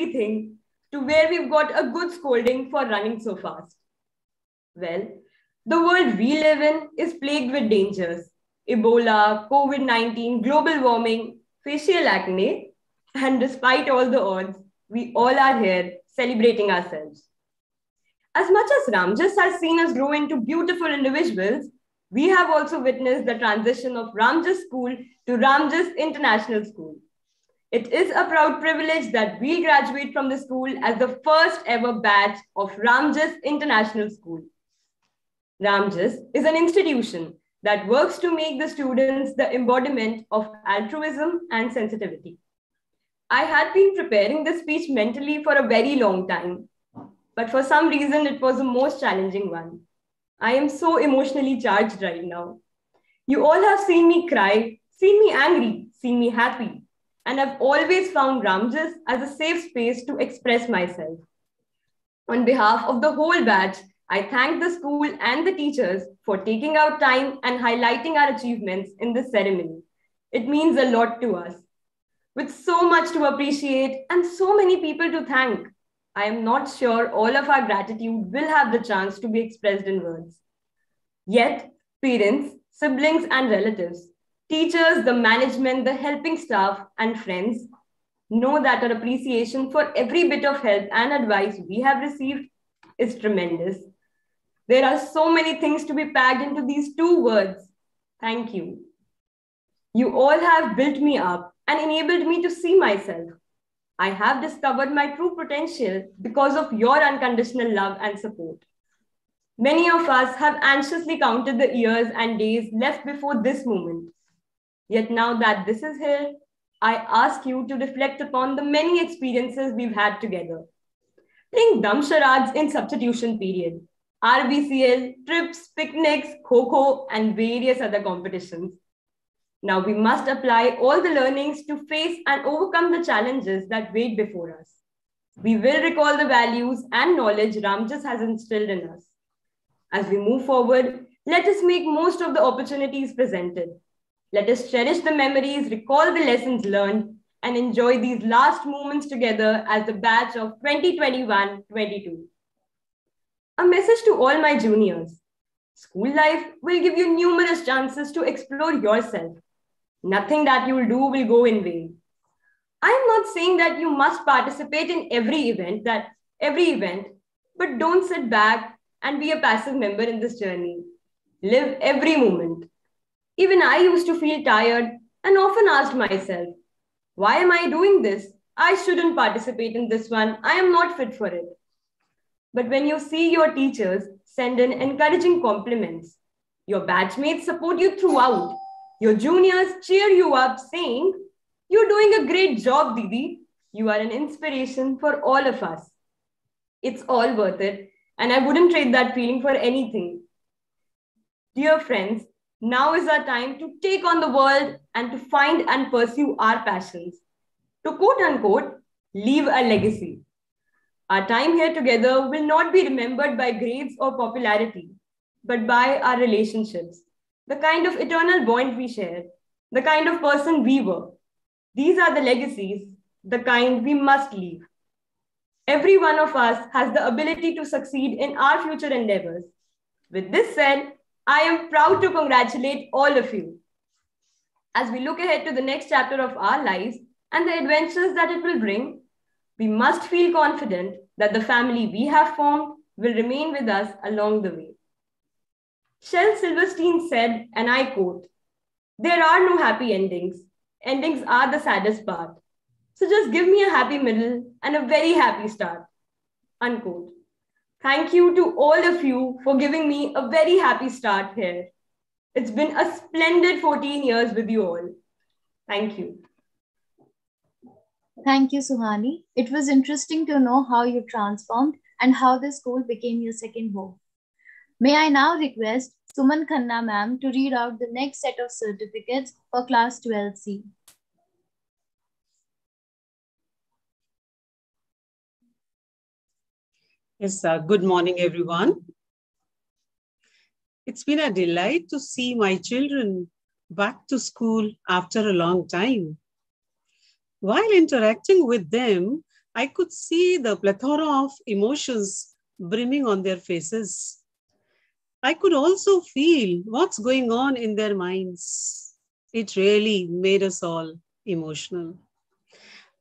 everything to where we've got a good scolding for running so fast. Well, the world we live in is plagued with dangers Ebola, COVID 19, global warming, facial acne, and despite all the odds, we all are here celebrating ourselves. As much as Ramjas has seen us grow into beautiful individuals, we have also witnessed the transition of Ramjas School to Ramjas International School. It is a proud privilege that we graduate from the school as the first ever batch of Ramjas International School. Ramjas is an institution that works to make the students the embodiment of altruism and sensitivity. I had been preparing this speech mentally for a very long time, but for some reason it was the most challenging one. I am so emotionally charged right now. You all have seen me cry, seen me angry, seen me happy, and I've always found Ramjas as a safe space to express myself. On behalf of the whole batch, I thank the school and the teachers for taking out time and highlighting our achievements in this ceremony. It means a lot to us. With so much to appreciate and so many people to thank, I am not sure all of our gratitude will have the chance to be expressed in words. Yet, parents, siblings, and relatives, teachers, the management, the helping staff, and friends know that our appreciation for every bit of help and advice we have received is tremendous. There are so many things to be packed into these two words. Thank you. You all have built me up and enabled me to see myself I have discovered my true potential because of your unconditional love and support. Many of us have anxiously counted the years and days left before this moment. Yet now that this is here, I ask you to reflect upon the many experiences we've had together. Playing dumb charades in substitution period, RBCL, trips, picnics, kho and various other competitions. Now we must apply all the learnings to face and overcome the challenges that wait before us. We will recall the values and knowledge Ramjas has instilled in us. As we move forward, let us make most of the opportunities presented. Let us cherish the memories, recall the lessons learned, and enjoy these last moments together as the batch of 2021-22. A message to all my juniors. School life will give you numerous chances to explore yourself Nothing that you will do will go in vain. I'm not saying that you must participate in every event that every event, but don't sit back and be a passive member in this journey. Live every moment. Even I used to feel tired and often asked myself, why am I doing this? I shouldn't participate in this one. I am not fit for it. But when you see your teachers send in encouraging compliments, your batchmates support you throughout, your juniors cheer you up saying, You're doing a great job, Didi. You are an inspiration for all of us. It's all worth it, and I wouldn't trade that feeling for anything. Dear friends, now is our time to take on the world and to find and pursue our passions. To quote unquote, leave a legacy. Our time here together will not be remembered by grades or popularity, but by our relationships the kind of eternal bond we shared, the kind of person we were. These are the legacies, the kind we must leave. Every one of us has the ability to succeed in our future endeavors. With this said, I am proud to congratulate all of you. As we look ahead to the next chapter of our lives and the adventures that it will bring, we must feel confident that the family we have formed will remain with us along the way. Shel Silverstein said, and I quote, There are no happy endings. Endings are the saddest part. So just give me a happy middle and a very happy start. Unquote. Thank you to all of you for giving me a very happy start here. It's been a splendid 14 years with you all. Thank you. Thank you, Suhani. It was interesting to know how you transformed and how the school became your second home. May I now request Suman Khanna ma'am to read out the next set of certificates for class 12C. Yes, uh, good morning, everyone. It's been a delight to see my children back to school after a long time. While interacting with them, I could see the plethora of emotions brimming on their faces. I could also feel what's going on in their minds. It really made us all emotional.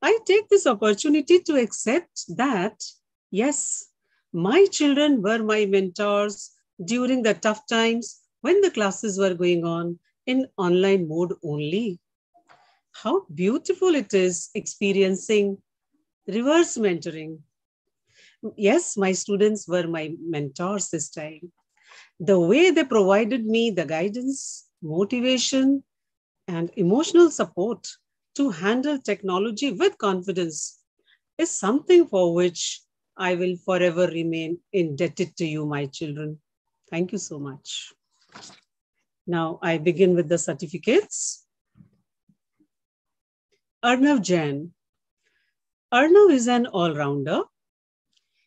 I take this opportunity to accept that, yes, my children were my mentors during the tough times when the classes were going on in online mode only. How beautiful it is experiencing reverse mentoring. Yes, my students were my mentors this time. The way they provided me the guidance, motivation, and emotional support to handle technology with confidence is something for which I will forever remain indebted to you, my children. Thank you so much. Now I begin with the certificates. Arnav Jain. Arnav is an all-rounder.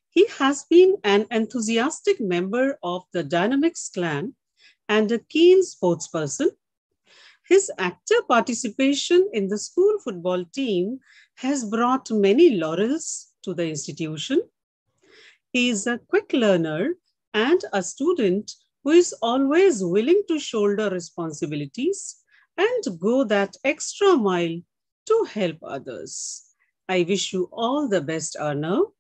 He has been an enthusiastic member of the Dynamics clan and a keen sportsperson his active participation in the school football team has brought many laurels to the institution. He is a quick learner and a student who is always willing to shoulder responsibilities and go that extra mile to help others. I wish you all the best, Arnav.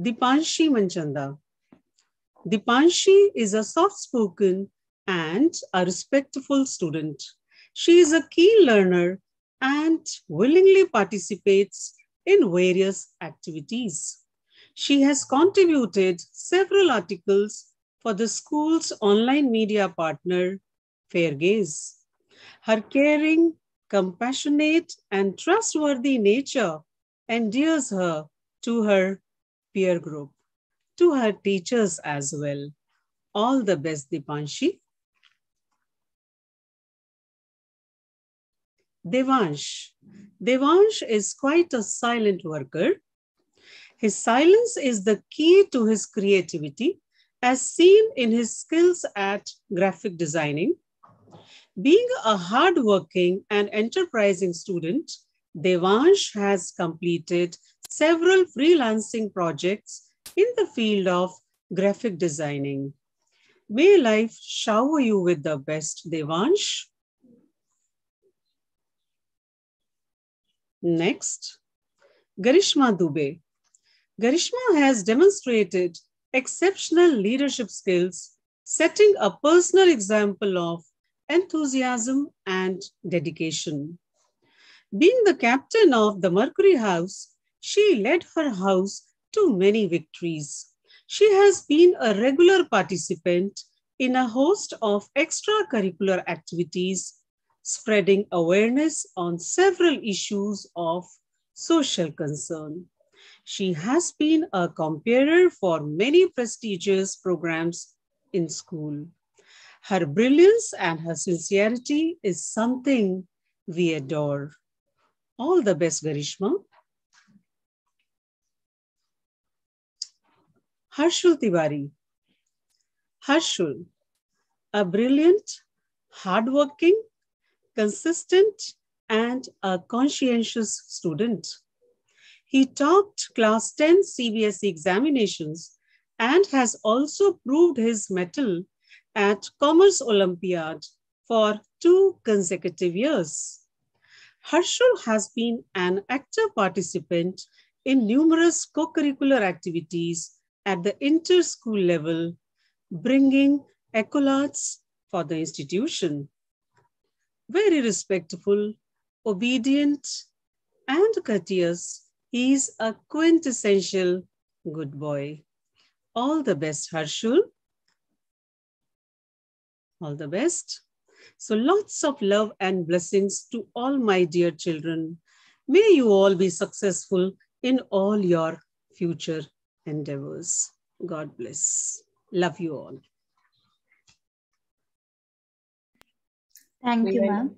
Dipanshi Manchanda. Dipanshi is a soft-spoken and a respectful student. She is a keen learner and willingly participates in various activities. She has contributed several articles for the school's online media partner, Fairgaze. Her caring, compassionate, and trustworthy nature endears her to her peer group to her teachers as well. All the best, Dipanshi. Devansh. Devansh is quite a silent worker. His silence is the key to his creativity as seen in his skills at graphic designing. Being a hardworking and enterprising student, Devansh has completed several freelancing projects in the field of graphic designing. May life shower you with the best, Devansh. Next, Garishma Dubey. Garishma has demonstrated exceptional leadership skills, setting a personal example of enthusiasm and dedication. Being the captain of the Mercury House, she led her house to many victories. She has been a regular participant in a host of extracurricular activities, spreading awareness on several issues of social concern. She has been a comparer for many prestigious programs in school. Her brilliance and her sincerity is something we adore. All the best, Garishma. Harshul Tiwari. Harshul, a brilliant, hardworking, consistent, and a conscientious student. He topped class 10 CBSE examinations and has also proved his mettle at Commerce Olympiad for two consecutive years. Harshul has been an active participant in numerous co-curricular activities at the inter-school level, bringing accolades for the institution. Very respectful, obedient, and courteous, he is a quintessential good boy. All the best, Harshul. All the best. So lots of love and blessings to all my dear children. May you all be successful in all your future endeavors. God bless. Love you all. Thank you, ma'am.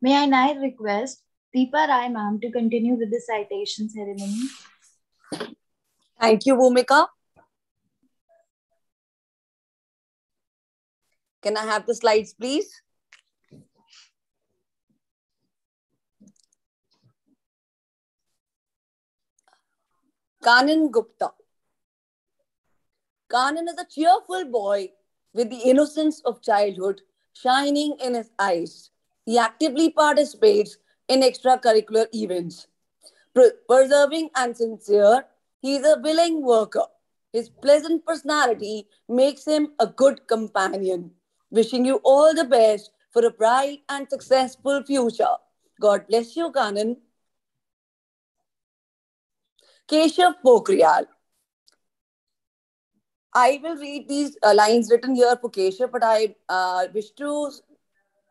May I now request Deepa Rai, ma'am, to continue with the citation ceremony. Thank you, Bhumika. Can I have the slides, please? Kanan Gupta. Kanan is a cheerful boy with the innocence of childhood shining in his eyes. He actively participates in extracurricular events. Pre- Persevering and sincere, he is a willing worker. His pleasant personality makes him a good companion. Wishing you all the best for a bright and successful future. God bless you, Kanan. Keshav Pokhriyal. I will read these uh, lines written here for Keshav, but I uh, wish to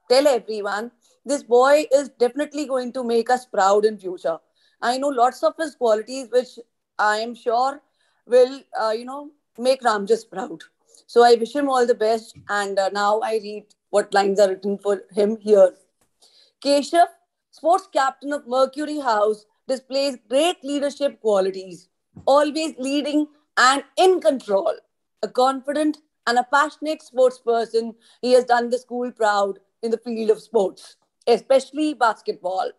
tell everyone this boy is definitely going to make us proud in future. I know lots of his qualities, which I am sure will, uh, you know, make Ramjas proud. So I wish him all the best. And uh, now I read what lines are written for him here. Keshav, sports captain of Mercury House, displays great leadership qualities, always leading and in control. A confident and a passionate sports person, he has done the school proud in the field of sports, especially basketball.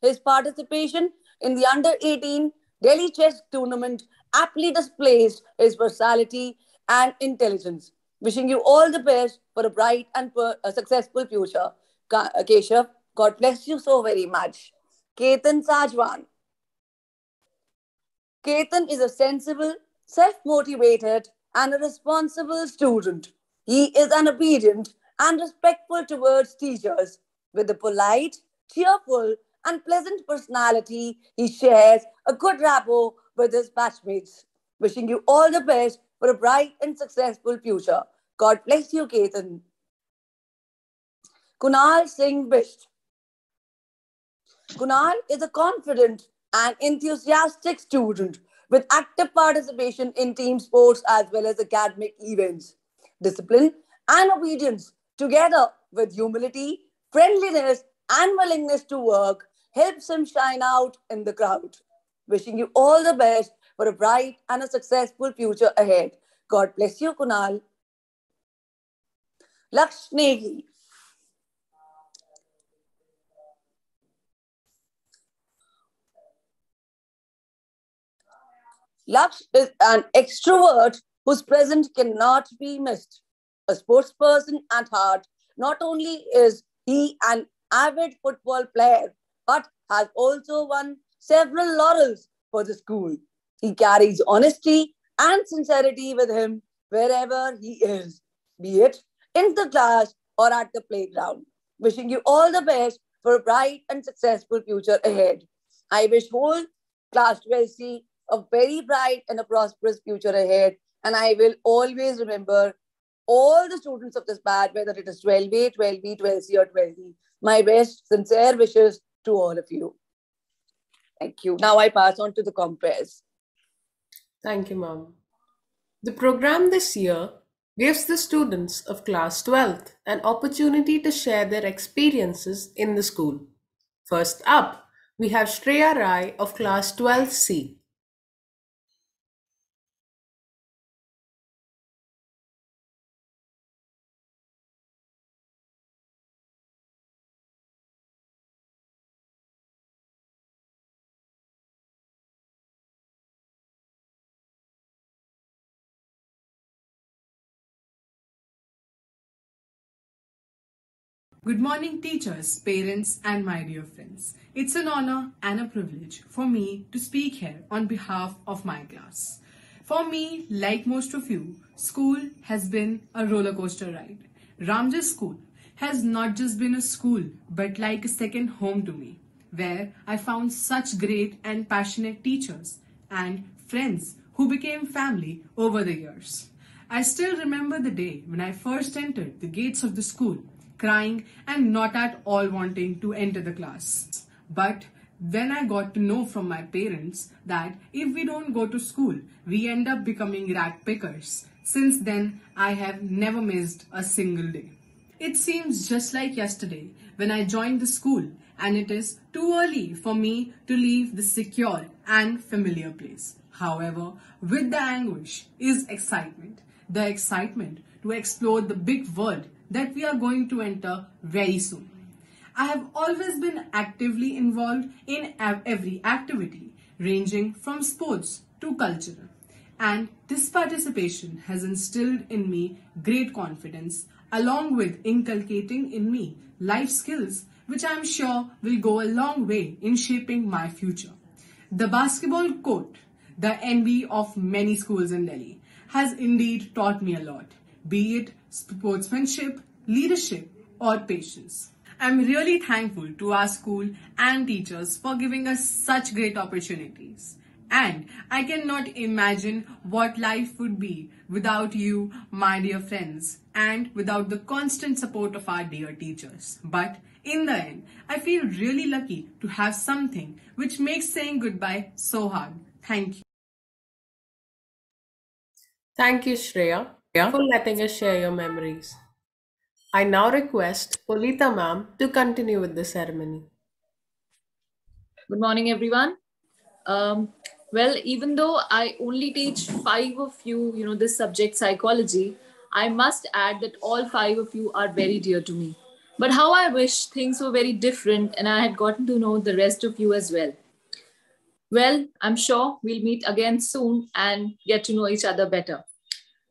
His participation in the under 18 Delhi chess tournament aptly displays his versatility and intelligence. Wishing you all the best for a bright and per- a successful future. Ka- uh, Keshav, God bless you so very much. Ketan Sajwan. Ketan is a sensible, self motivated, and a responsible student. He is an obedient and respectful towards teachers. With a polite, cheerful, and pleasant personality, he shares a good rapport with his batchmates. Wishing you all the best for a bright and successful future. God bless you, Ketan. Kunal Singh Bisht. Kunal is a confident and enthusiastic student with active participation in team sports as well as academic events. Discipline and obedience, together with humility, friendliness, and willingness to work, helps him shine out in the crowd. Wishing you all the best for a bright and a successful future ahead. God bless you, Kunal. Lakshmi. Laksh is an extrovert whose presence cannot be missed. A sports person at heart, not only is he an avid football player, but has also won several laurels for the school. He carries honesty and sincerity with him wherever he is, be it in the class or at the playground. Wishing you all the best for a bright and successful future ahead. I wish whole class 12C a very bright and a prosperous future ahead. And I will always remember all the students of this batch, whether it is 12A, 12B, 12C, or 12D. My best sincere wishes to all of you. Thank you. Now I pass on to the compares. Thank you, Mom. The program this year gives the students of class 12th an opportunity to share their experiences in the school. First up, we have Shreya Rai of class 12C. Good morning, teachers, parents, and my dear friends. It's an honor and a privilege for me to speak here on behalf of my class. For me, like most of you, school has been a roller coaster ride. Ramjas School has not just been a school, but like a second home to me, where I found such great and passionate teachers and friends who became family over the years. I still remember the day when I first entered the gates of the school, crying and not at all wanting to enter the class. But then I got to know from my parents that if we don't go to school, we end up becoming rat pickers. Since then, I have never missed a single day. It seems just like yesterday when I joined the school, and it is too early for me to leave the secure and familiar place. However, with the anguish is excitement. The excitement to explore the big world that we are going to enter very soon. I have always been actively involved in every activity, ranging from sports to cultural. And this participation has instilled in me great confidence, along with inculcating in me life skills, which I am sure will go a long way in shaping my future. The basketball court, the envy of many schools in Delhi, has indeed taught me a lot, be it sportsmanship, leadership, or patience. I'm really thankful to our school and teachers for giving us such great opportunities. And I cannot imagine what life would be without you, my dear friends, and without the constant support of our dear teachers. But in the end, I feel really lucky to have something which makes saying goodbye so hard. Thank you. Thank you, Shreya, for letting us share your memories. I now request Polita ma'am to continue with the ceremony. Good morning, everyone. Um, well, even though I only teach five of you, you know, this subject psychology, I must add that all five of you are very dear to me. But how I wish things were very different and I had gotten to know the rest of you as well. Well, I'm sure we'll meet again soon and get to know each other better.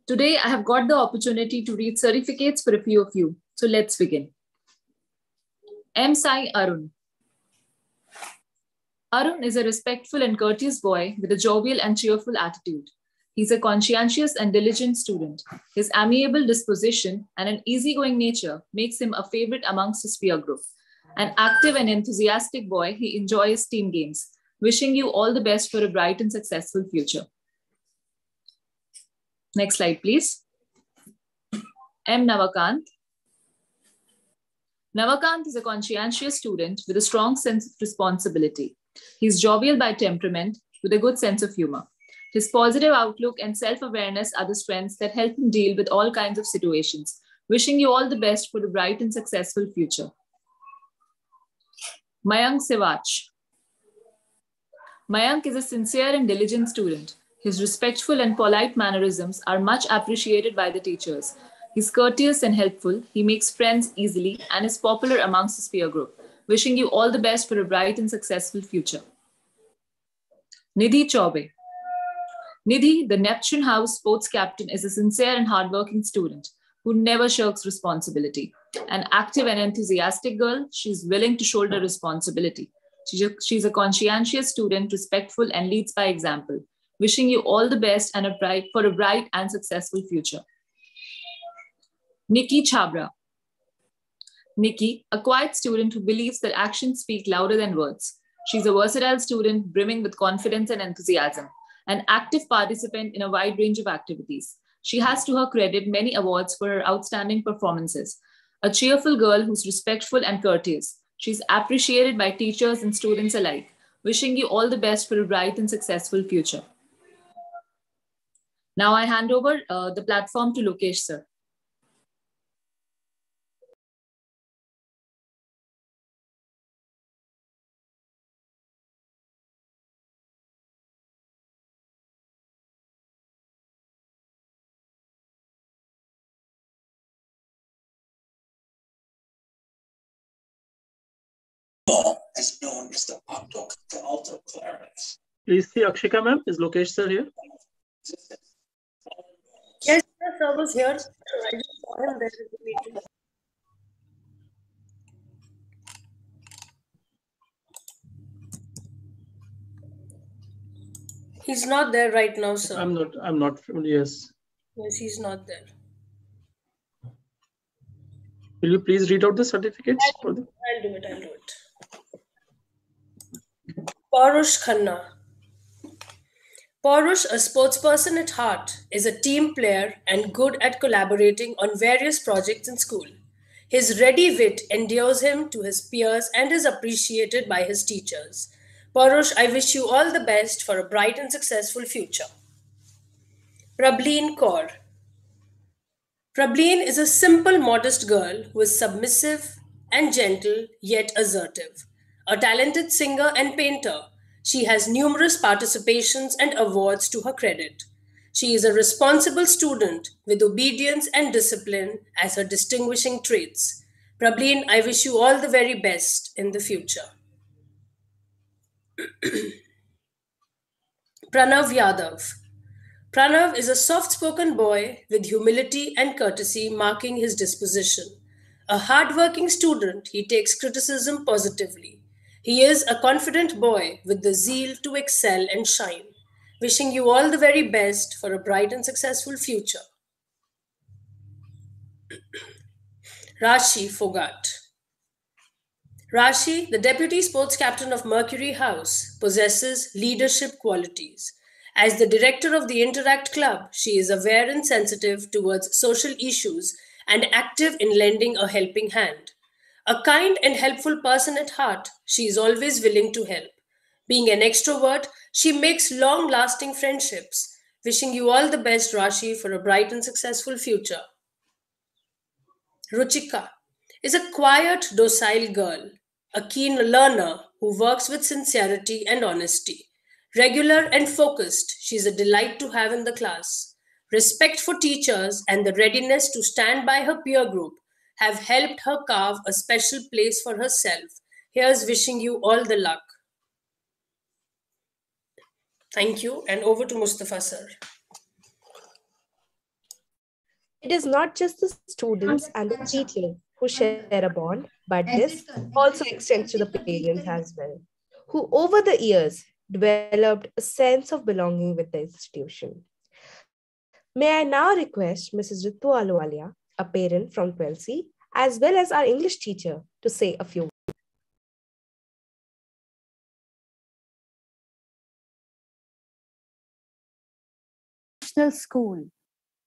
Today, I have got the opportunity to read certificates for a few of you. So let's begin. M. Sai Arun. Arun is a respectful and courteous boy with a jovial and cheerful attitude. He's a conscientious and diligent student. His amiable disposition and an easygoing nature makes him a favorite amongst his peer group. An active and enthusiastic boy, he enjoys team games. Wishing you all the best for a bright and successful future. Next slide, please. M. Navakant. Navakant is a conscientious student with a strong sense of responsibility. He's jovial by temperament with a good sense of humor. His positive outlook and self awareness are the strengths that help him deal with all kinds of situations. Wishing you all the best for a bright and successful future. Mayank Sevach. Mayank is a sincere and diligent student. His respectful and polite mannerisms are much appreciated by the teachers. He's courteous and helpful. He makes friends easily and is popular amongst his peer group. Wishing you all the best for a bright and successful future. Nidhi Chaube. Nidhi, the Neptune House sports captain, is a sincere and hardworking student who never shirks responsibility. An active and enthusiastic girl, she's willing to shoulder responsibility. She's a conscientious student, respectful, and leads by example. Wishing you all the best and a bright, for a bright and successful future. Nikki Chabra. Nikki, a quiet student who believes that actions speak louder than words. She's a versatile student brimming with confidence and enthusiasm, an active participant in a wide range of activities. She has to her credit many awards for her outstanding performances. A cheerful girl who's respectful and courteous. She's appreciated by teachers and students alike. Wishing you all the best for a bright and successful future. Now I hand over uh, the platform to Lokesh, sir. is known as the Pop for alto clarinets. Please see Akshika ma'am. Is Lokesh sir here? Yes, sir was here. I just saw him there in the meeting. He's not there right now, sir. I'm not. I'm not. Yes. Yes, he's not there. Will you please read out the certificates I'll, them? I'll do it. I'll do it. Parush Khanna. Parush, a sportsperson at heart, is a team player and good at collaborating on various projects in school. His ready wit endears him to his peers and is appreciated by his teachers. Parush, I wish you all the best for a bright and successful future. Prableen Kaur. Prableen is a simple, modest girl who is submissive and gentle yet assertive. A talented singer and painter, she has numerous participations and awards to her credit. She is a responsible student with obedience and discipline as her distinguishing traits. Prableen, I wish you all the very best in the future. Pranav Yadav. Pranav is a soft spoken boy with humility and courtesy marking his disposition. A hard working student, he takes criticism positively. He is a confident boy with the zeal to excel and shine. Wishing you all the very best for a bright and successful future. Rashi Fogat. Rashi, the deputy sports captain of Mercury House, possesses leadership qualities. As the director of the Interact Club, she is aware and sensitive towards social issues and active in lending a helping hand. A kind and helpful person at heart, she is always willing to help. Being an extrovert, she makes long lasting friendships. Wishing you all the best, Rashi, for a bright and successful future. Ruchika is a quiet, docile girl, a keen learner who works with sincerity and honesty. Regular and focused, she is a delight to have in the class. Respect for teachers and the readiness to stand by her peer group have helped her carve a special place for herself. Here's wishing you all the luck. Thank you, and over to Mustafa sir. It is not just the students and the teachers who share a bond, but this also extends to the parents as well, who over the years developed a sense of belonging with the institution. May I now request Mrs. Ritu Ahluwalia, a parent from 12C, as well as our English teacher, to say a few words. International School,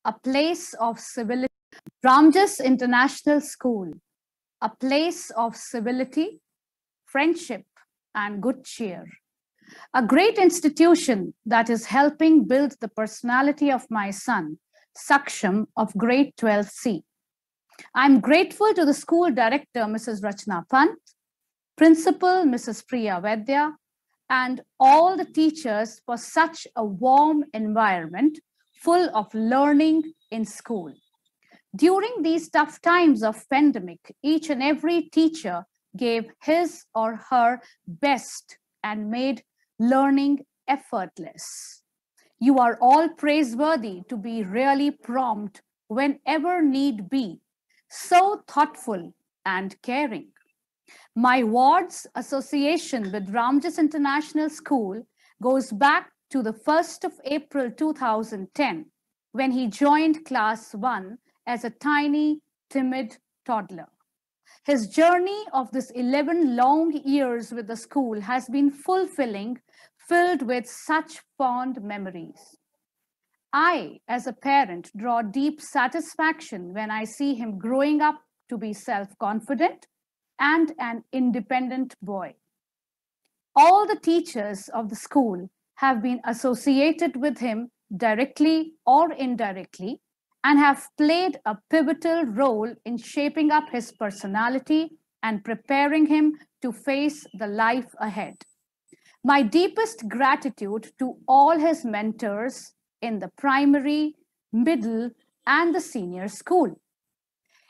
a place of civility. Ramjas International School, a place of civility, friendship, and good cheer. A great institution that is helping build the personality of my son, Saksham of grade 12C. I'm grateful to the school director, Mrs. Rachna Pant, principal, Mrs. Priya Vaidya, and all the teachers for such a warm environment full of learning in school. During these tough times of pandemic, each and every teacher gave his or her best and made learning effortless. You are all praiseworthy to be really prompt whenever need be, so thoughtful and caring. My ward's association with Ramjas International School goes back to the 1st of April 2010 when he joined class 1 as a tiny, timid toddler. His journey of this 11 long years with the school has been fulfilling, filled with such fond memories. I, as a parent, draw deep satisfaction when I see him growing up to be self confident and an independent boy. All the teachers of the school have been associated with him directly or indirectly and have played a pivotal role in shaping up his personality and preparing him to face the life ahead. My deepest gratitude to all his mentors in the primary, middle, and the senior school.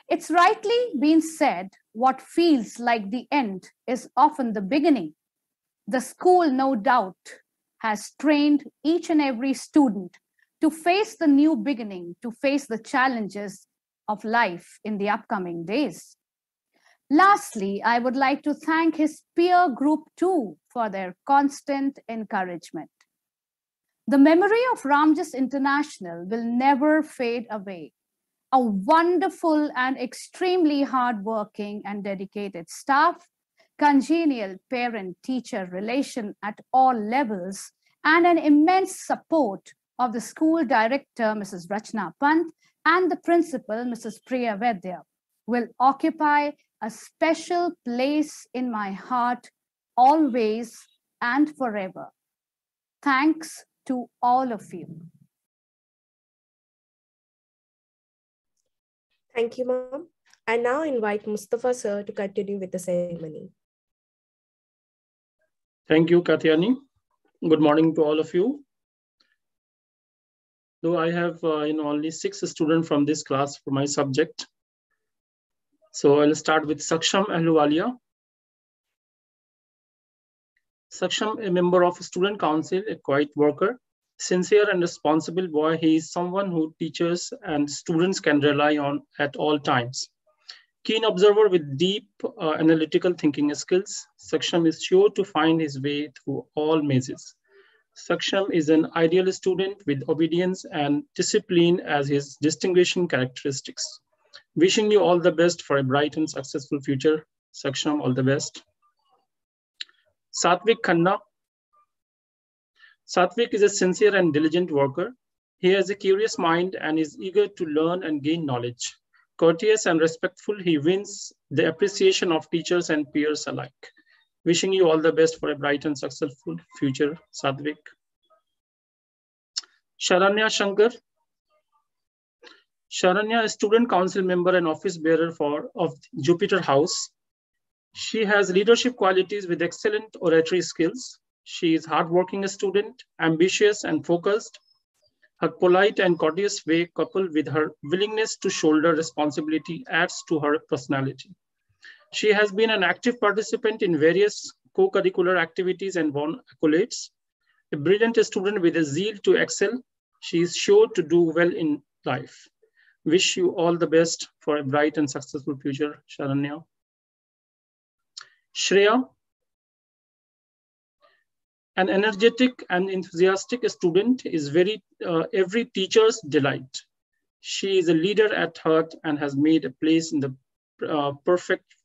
It's rightly been said what feels like the end is often the beginning. The school, no doubt, has trained each and every student to face the new beginning, to face the challenges of life in the upcoming days. Lastly, I would like to thank his peer group too for their constant encouragement. The memory of Ramjas International will never fade away. A wonderful and extremely hardworking and dedicated staff, congenial parent teacher relation at all levels, and an immense support of the school director, Mrs. Rachna Pant, and the principal, Mrs. Priya Vaidya, will occupy a special place in my heart always and forever. Thanks to all of you. Thank you, ma'am. I now invite Mustafa sir to continue with the ceremony. Thank you, Katyani. Good morning to all of you. Though I have uh, you know only six students from this class for my subject. So I'll start with Saksham Ahluwalia. Saksham, a member of Student Council, a quiet worker, Sincere and responsible boy, he is someone who teachers and students can rely on at all times. Keen observer with deep uh, analytical thinking skills, Saksham is sure to find his way through all mazes. Saksham is an ideal student with obedience and discipline as his distinguishing characteristics. Wishing you all the best for a bright and successful future. Saksham, all the best. Satvik Khanna. Satvik is a sincere and diligent worker. He has a curious mind and is eager to learn and gain knowledge. Courteous and respectful, he wins the appreciation of teachers and peers alike. Wishing you all the best for a bright and successful future, Satvik. Sharanya Shankar. Sharanya is student council member and office bearer for of Jupiter House. She has leadership qualities with excellent oratory skills. She is hardworking a student, ambitious and focused. Her polite and courteous way, coupled with her willingness to shoulder responsibility, adds to her personality. She has been an active participant in various co-curricular activities and won accolades. A brilliant student with a zeal to excel, she is sure to do well in life. Wish you all the best for a bright and successful future, Sharanya. Shreya, an energetic and enthusiastic student is very uh, every teacher's delight. She is a leader at heart and has made a place in the uh, perfect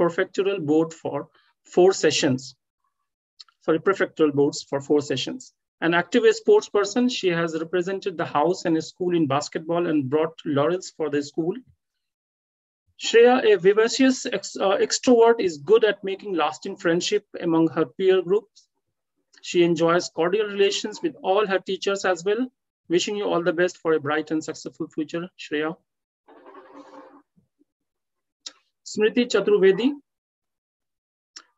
prefectural board for four sessions. Sorry, prefectural boards for four sessions. An active sports person, she has represented the house and school in basketball and brought laurels for the school. Shreya, a vivacious ex, uh, extrovert, is good at making lasting friendship among her peer groups. She enjoys cordial relations with all her teachers as well. Wishing you all the best for a bright and successful future, Shreya. Smriti Chaturvedi.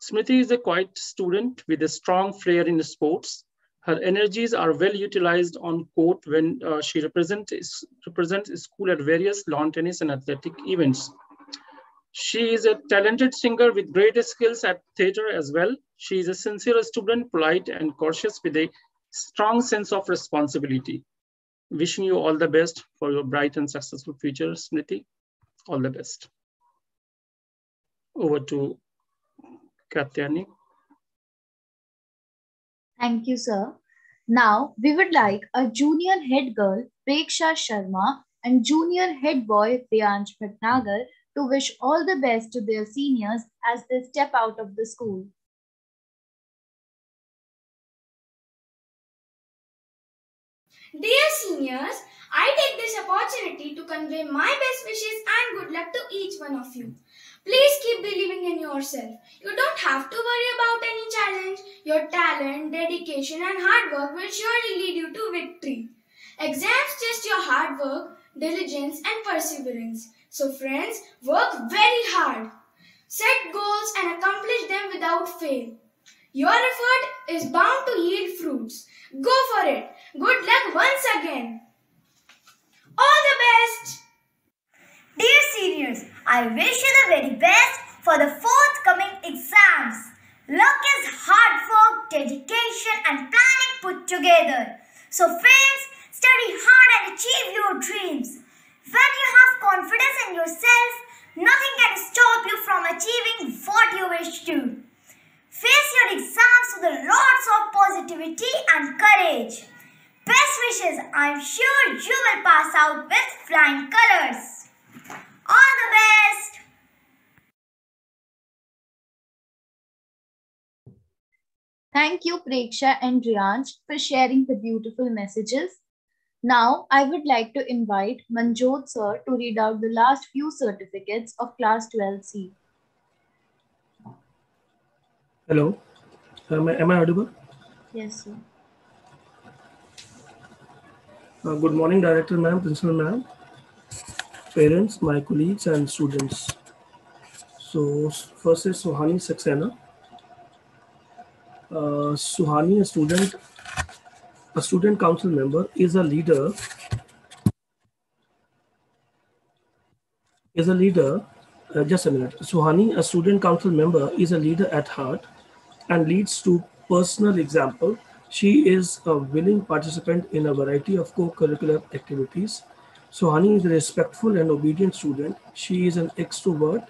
Smriti is a quiet student with a strong flair in sports. Her energies are well utilized on court when uh, she represents represents school at various lawn tennis and athletic events. She is a talented singer with great skills at theater as well. She is a sincere student, polite and cautious with a strong sense of responsibility. Wishing you all the best for your bright and successful future, Smriti. All the best. Over to Katyani. Thank you, sir. Now, we would like a junior head girl, Preksha Sharma, and junior head boy, Priyansh Bhatnagar, to wish all the best to their seniors as they step out of the school. Dear seniors, I take this opportunity to convey my best wishes and good luck to each one of you. Please keep believing in yourself. You don't have to worry about any challenge. Your talent, dedication, and hard work will surely lead you to victory. Exams test your hard work, diligence, and perseverance. So, friends, work very hard. Set goals and accomplish them without fail. Your effort is bound to yield fruits. Go for it. Good luck once again. All the best. Dear seniors, I wish you the very best for the forthcoming exams. Luck is hard work, dedication and planning put together. So friends, study hard and achieve your dreams. When you have confidence in yourself, nothing can stop you from achieving what you wish to. Face your exams with lots of positivity and courage. Best wishes, I'm sure you will pass out with flying colors. All the best! Thank you, Preksha and Priyansh, for sharing the beautiful messages. Now, I would like to invite Manjot sir to read out the last few certificates of Class 12C. Hello, am I, am I audible? Yes, sir. Uh, good morning, Director Ma'am, Principal Ma'am, parents, my colleagues, and students. So, first is Suhani Saxena. Uh, Suhani, a student, a student council member, is a leader. Is a leader. Uh, just a minute. Suhani, a student council member, is a leader at heart and leads to personal example She is a willing participant in a variety of co-curricular activities. Sohani is a respectful and obedient student. She is an extrovert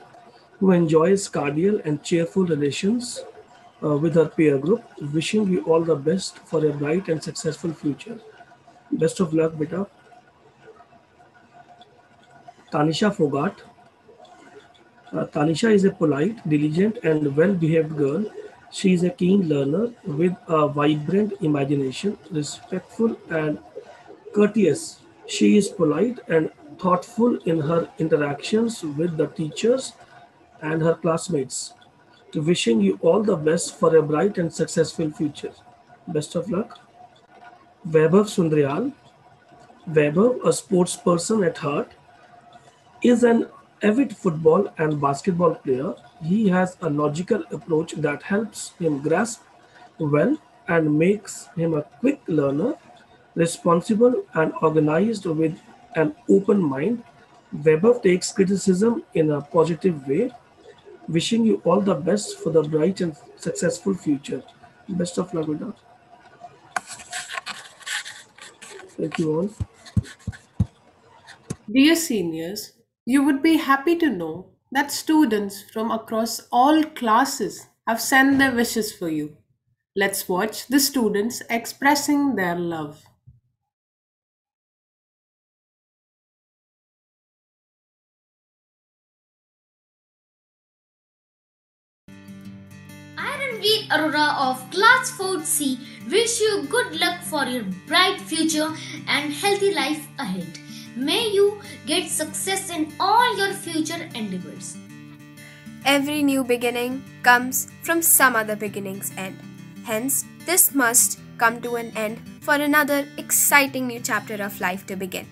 who enjoys cordial and cheerful relations uh, with her peer group. Wishing you all the best for a bright and successful future. Best of luck, beta. Tanisha Fogat. Uh, Tanisha is a polite, diligent, and well behaved girl. She is a keen learner with a vibrant imagination, respectful and courteous. She is polite and thoughtful in her interactions with the teachers and her classmates. Wishing you all the best for a bright and successful future. Best of luck. Vaibhav Sundrial. Vaibhav, a sports person at heart, is an avid football and basketball player. He has a logical approach that helps him grasp well and makes him a quick learner, responsible and organized with an open mind. Vaibhav takes criticism in a positive way. Wishing you all the best for the bright and successful future. Best of luck with that. Thank you all. Dear seniors, you would be happy to know that students from across all classes have sent their wishes for you. Let's watch the students expressing their love. Of Class 4C, wish you good luck for your bright future and healthy life ahead. May you get success in all your future endeavors. Every new beginning comes from some other beginning's end. Hence, this must come to an end for another exciting new chapter of life to begin.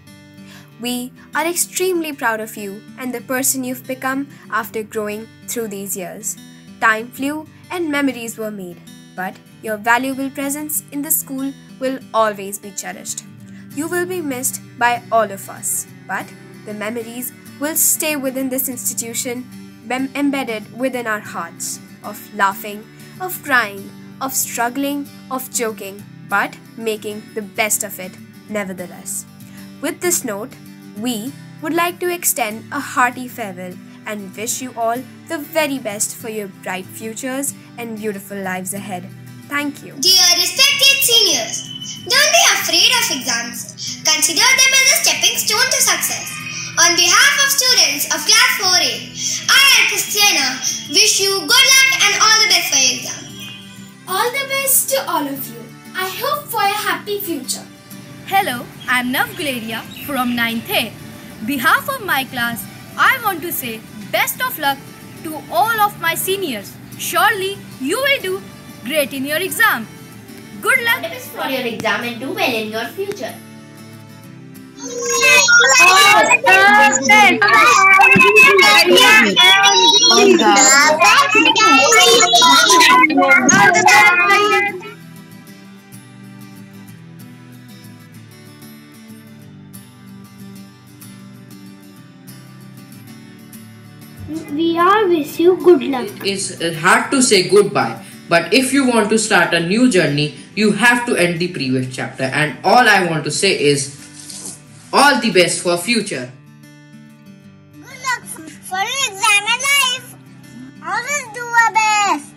We are extremely proud of you and the person you've become after growing through these years. Time flew and memories were made, but your valuable presence in the school will always be cherished. You will be missed by all of us, but the memories will stay within this institution, embedded within our hearts of laughing, of crying, of struggling, of joking, but making the best of it nevertheless. With this note, we would like to extend a hearty farewell and wish you all the very best for your bright futures and beautiful lives ahead. Thank you. Dear respected seniors, don't be afraid of exams. Consider them as a stepping stone to success. On behalf of students of Class 4A, I, Al Christiana, wish you good luck and all the best for your exam. All the best to all of you. I hope for a happy future. Hello, I am Nav Guleria from 9th A. Behalf of my class, I want to say best of luck to all of my seniors. Surely you will do great in your exam. Good luck for your exam and do well in your future. We all wish you good luck. It's uh, hard to say goodbye, but if you want to start a new journey, you have to end the previous chapter. And all I want to say is all the best for future. Good luck for your exam and life. Always do our best.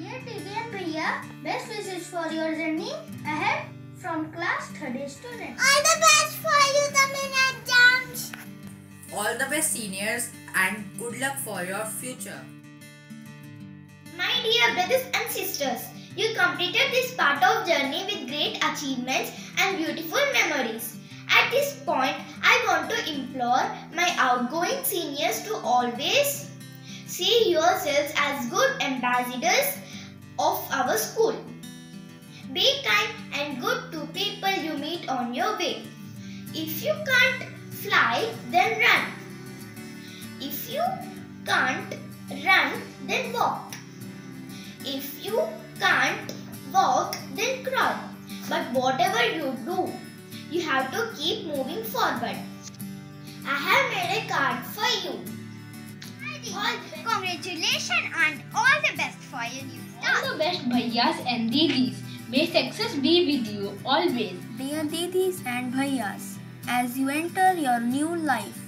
Dear TV and Priya, best wishes for your journey ahead from class 30 students. All the best for you coming exams. All the best, seniors, and good luck for your future. My dear brothers and sisters, you completed this part of journey with great achievements and beautiful memories. At this point, I want to implore my outgoing seniors to always see yourselves as good ambassadors of our school. Be kind and good to people you meet on your way. If you can't fly, then run. If you can't run, then walk. If you can't walk, then crawl. But whatever you do, you have to keep moving forward. I have made a card for you. All congratulations and all the best for your new start. All the best bhaiyas and didis. May success be with you always. Dear Didis and Bhaiyas, as you enter your new life,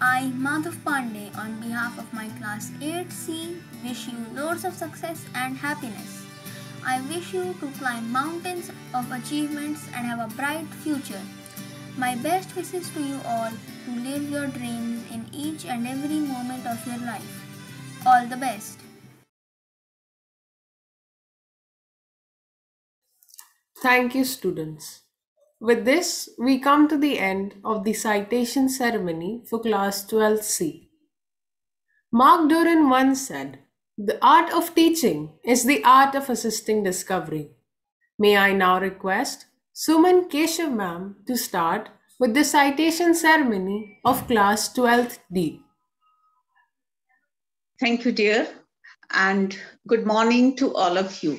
I, Madhav Pandey, on behalf of my class 8C, wish you loads of success and happiness. I wish you to climb mountains of achievements and have a bright future. My best wishes to you all to live your dreams in each and every moment of your life. All the best. Thank you, students. With this, we come to the end of the citation ceremony for class 12C. Mark Doran once said, The art of teaching is the art of assisting discovery. May I now request Suman Keshav ma'am to start with the citation ceremony of class 12th D. Thank you, dear, and good morning to all of you.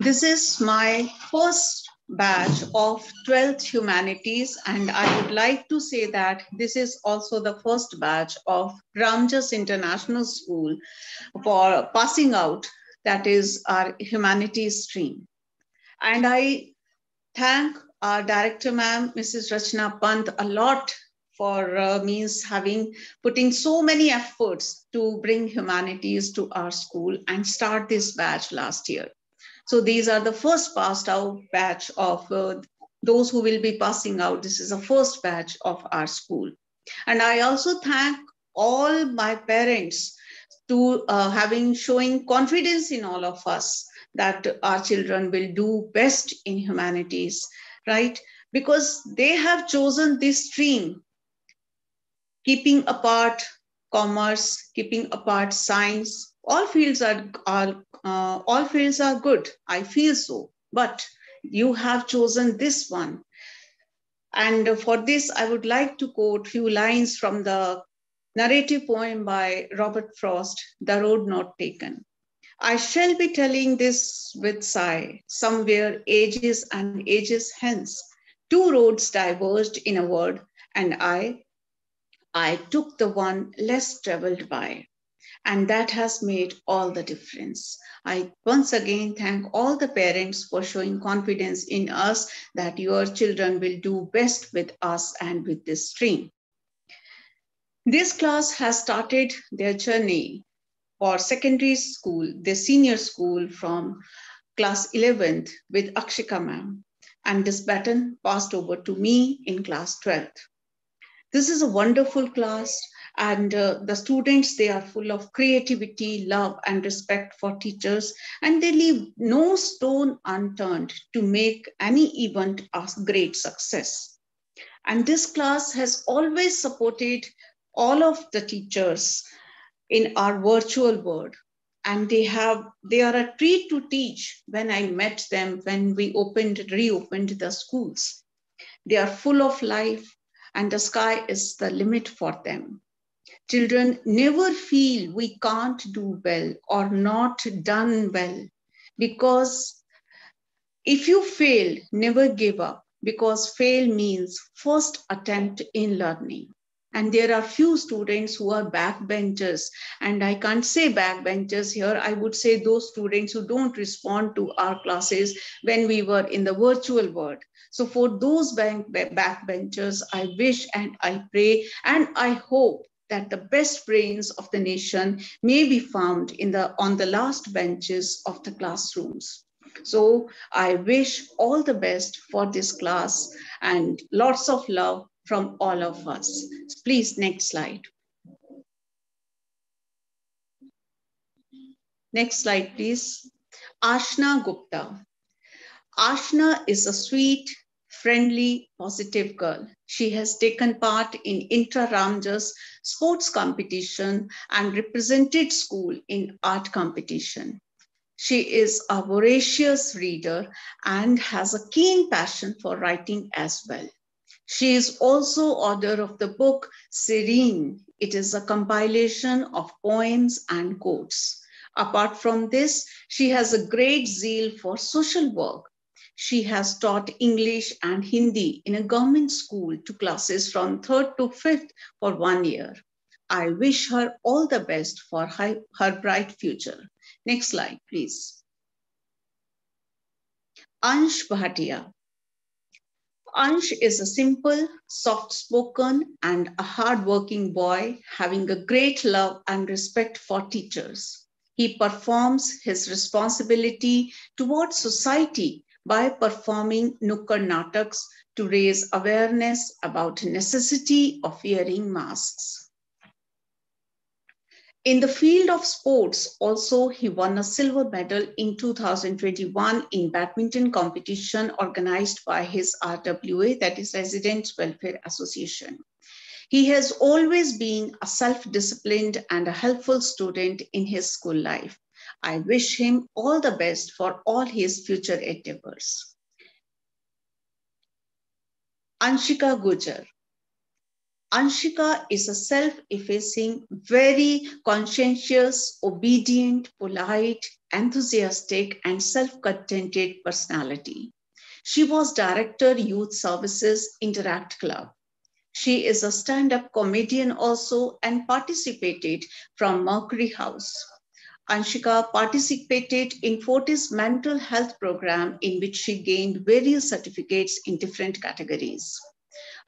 This is my first batch of 12th Humanities, and I would like to say that this is also the first batch of Ramjas International School for passing out, that is our humanities stream. And I thank our director, ma'am, Mrs. Rachna Pant, a lot for uh, means having putting so many efforts to bring humanities to our school and start this batch last year. So these are the first passed out batch of uh, those who will be passing out. This is the first batch of our school. And I also thank all my parents to uh, having showing confidence in all of us that our children will do best in humanities, right? Because they have chosen this stream, keeping apart commerce, keeping apart science, all fields are, are uh, all fields are good. I feel so. But you have chosen this one. And for this, I would like to quote few lines from the narrative poem by Robert Frost, The Road Not Taken. I shall be telling this with sigh, somewhere ages and ages hence. Two roads diverged in a word, and I, I took the one less traveled by. And that has made all the difference. I once again thank all the parents for showing confidence in us that your children will do best with us and with this stream. This class has started their journey for secondary school, the senior school from class 11th with Akshika ma'am. And this baton passed over to me in class 12th. This is a wonderful class and uh, the students they are full of creativity love and respect for teachers. And they leave no stone unturned to make any event a great success. And this class has always supported all of the teachers in our virtual world. And they have they are a treat to teach when i met them when we opened reopened the schools. They are full of life and the sky is the limit for them Children never feel we can't do well or not done well because if you fail, never give up because fail means first attempt in learning. And there are few students who are backbenchers. And I can't say backbenchers here. I would say those students who don't respond to our classes when we were in the virtual world. So for those backbenchers, I wish and I pray and I hope that the best brains of the nation may be found in the, on the last benches of the classrooms. So I wish all the best for this class and lots of love from all of us. Please, next slide. Next slide, please. Ashna Gupta. Ashna is a sweet, friendly, positive girl. She has taken part in intra-Ramjas sports competition and represented school in art competition. She is a voracious reader and has a keen passion for writing as well. She is also author of the book Serene. It is a compilation of poems and quotes. Apart from this, she has a great zeal for social work she has taught English and Hindi in a government school to classes from third to fifth for one year. I wish her all the best for her, her bright future. Next slide, please. Ansh Bhatia. Ansh is a simple, soft-spoken, and a hard-working boy having a great love and respect for teachers. He performs his responsibility towards society by performing Nukkad Nataks to raise awareness about necessity of wearing masks. In the field of sports, also, he won a silver medal in 2021 in badminton competition organized by his RWA, that is Residents Welfare Association. He has always been a self-disciplined and a helpful student in his school life. I wish him all the best for all his future endeavors. Anshika Gujar. Anshika is a self-effacing, very conscientious, obedient, polite, enthusiastic, and self-contented personality. She was Director Youth Services Interact Club. She is a stand-up comedian also and participated from Mercury House. Anshika participated in Fortis mental health program in which she gained various certificates in different categories.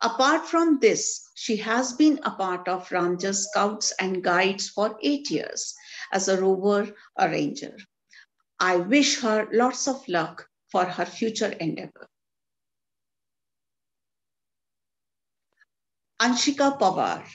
Apart from this, she has been a part of Ramjas Scouts and Guides for eight years as a rover arranger. I wish her lots of luck for her future endeavor. Anshika Pawar.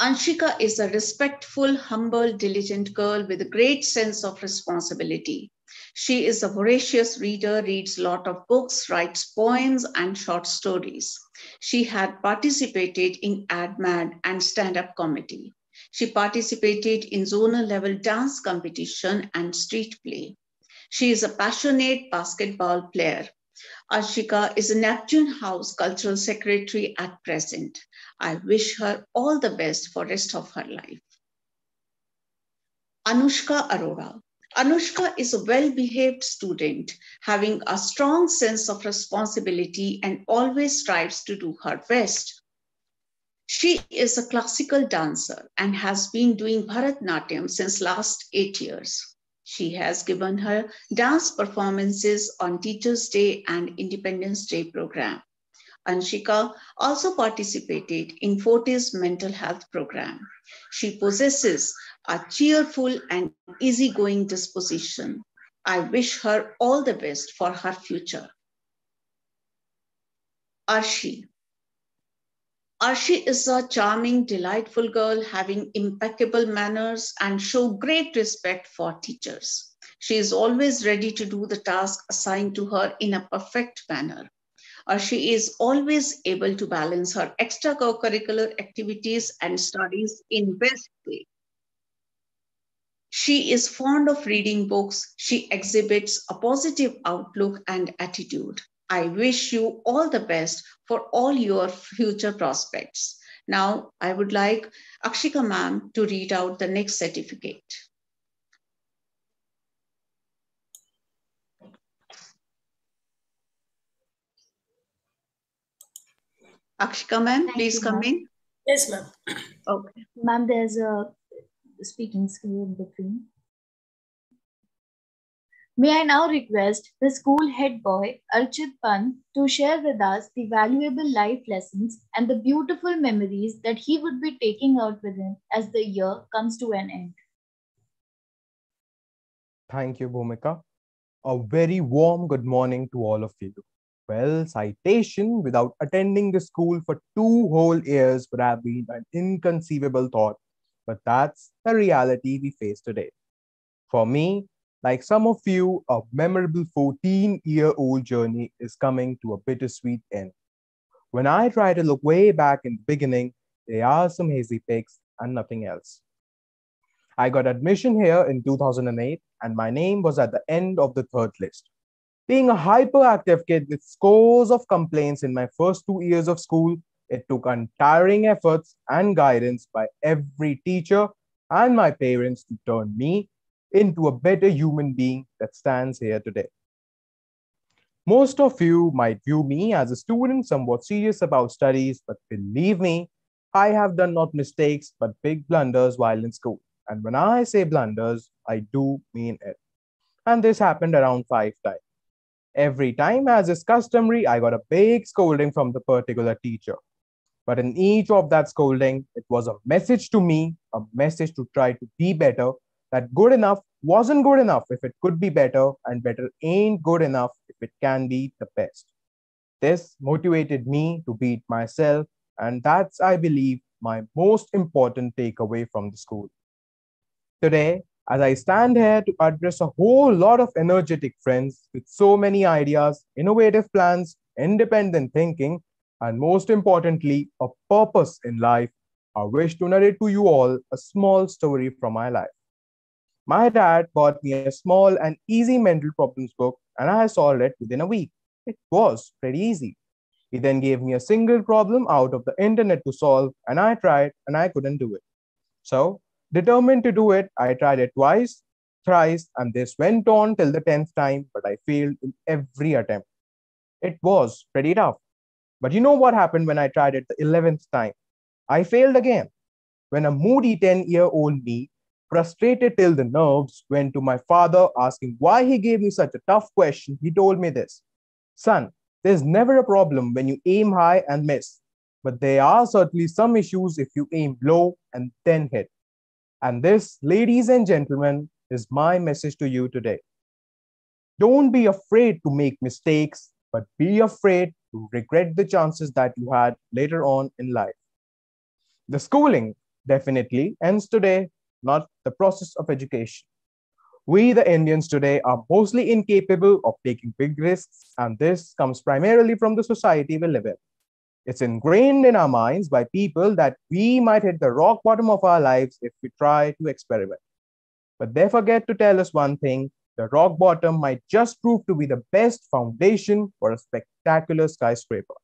Anshika is a respectful, humble, diligent girl with a great sense of responsibility. She is a voracious reader, reads a lot of books, writes poems and short stories. She had participated in AdMad and stand-up comedy. She participated in zonal level dance competition and street play. She is a passionate basketball player. Ashika is a Neptune House Cultural Secretary at present. I wish her all the best for rest of her life. Anushka Arora. Anushka is a well-behaved student, having a strong sense of responsibility and always strives to do her best. She is a classical dancer and has been doing Bharatnatyam since last eight years. She has given her dance performances on Teachers' Day and Independence Day program. Anshika also participated in Fortis mental health program. She possesses a cheerful and easygoing disposition. I wish her all the best for her future. Arshi. Arshi is a charming, delightful girl having impeccable manners and show great respect for teachers. She is always ready to do the task assigned to her in a perfect manner. Arshi is always able to balance her extracurricular activities and studies in best way. She is fond of reading books. She exhibits a positive outlook and attitude. I wish you all the best for all your future prospects. Now, I would like Akshika ma'am to read out the next certificate. Akshika ma'am, please you, come ma'am. in. Yes, ma'am. Okay. Ma'am, there's a speaking skill in between. May I now request the school head boy, Archit Pan, to share with us the valuable life lessons and the beautiful memories that he would be taking out with him as the year comes to an end. Thank you, Bhumika. A very warm good morning to all of you. Well, citation without attending the school for two whole years would have been an inconceivable thought, but that's the reality we face today. For me, like some of you, a memorable 14 year old journey is coming to a bittersweet end. When I try to look way back in the beginning, there are some hazy pics and nothing else. I got admission here in 2008, and my name was at the end of the third list. Being a hyperactive kid with scores of complaints in my first two years of school, it took untiring efforts and guidance by every teacher and my parents to turn me into a better human being that stands here today. Most of you might view me as a student somewhat serious about studies, but believe me, I have done not mistakes but big blunders while in school. And when I say blunders, I do mean it. And this happened around five times. Every time, as is customary, I got a big scolding from the particular teacher. But in each of that scolding, it was a message to me, a message to try to be better, that good enough wasn't good enough if it could be better, and better ain't good enough if it can be the best. This motivated me to beat myself, and that's, I believe, my most important takeaway from the school. Today, as I stand here to address a whole lot of energetic friends with so many ideas, innovative plans, independent thinking, and most importantly, a purpose in life, I wish to narrate to you all a small story from my life. My dad bought me a small and easy mental problems book, and I solved it within a week. It was pretty easy. He then gave me a single problem out of the internet to solve, and I tried and I couldn't do it. So, determined to do it, I tried it twice, thrice, and this went on till the 10th time, but I failed in every attempt. It was pretty tough. But you know what happened when I tried it the 11th time? I failed again. When a moody 10 year old me Frustrated till the nerves, went to my father asking why he gave me such a tough question. He told me this Son, there's never a problem when you aim high and miss, but there are certainly some issues if you aim low and then hit. And this, ladies and gentlemen, is my message to you today. Don't be afraid to make mistakes, but be afraid to regret the chances that you had later on in life. The schooling definitely ends today not the process of education. We, the Indians today, are mostly incapable of taking big risks, and this comes primarily from the society we live in. It's ingrained in our minds by people that we might hit the rock bottom of our lives if we try to experiment. But they forget to tell us one thing the rock bottom might just prove to be the best foundation for a spectacular skyscraper.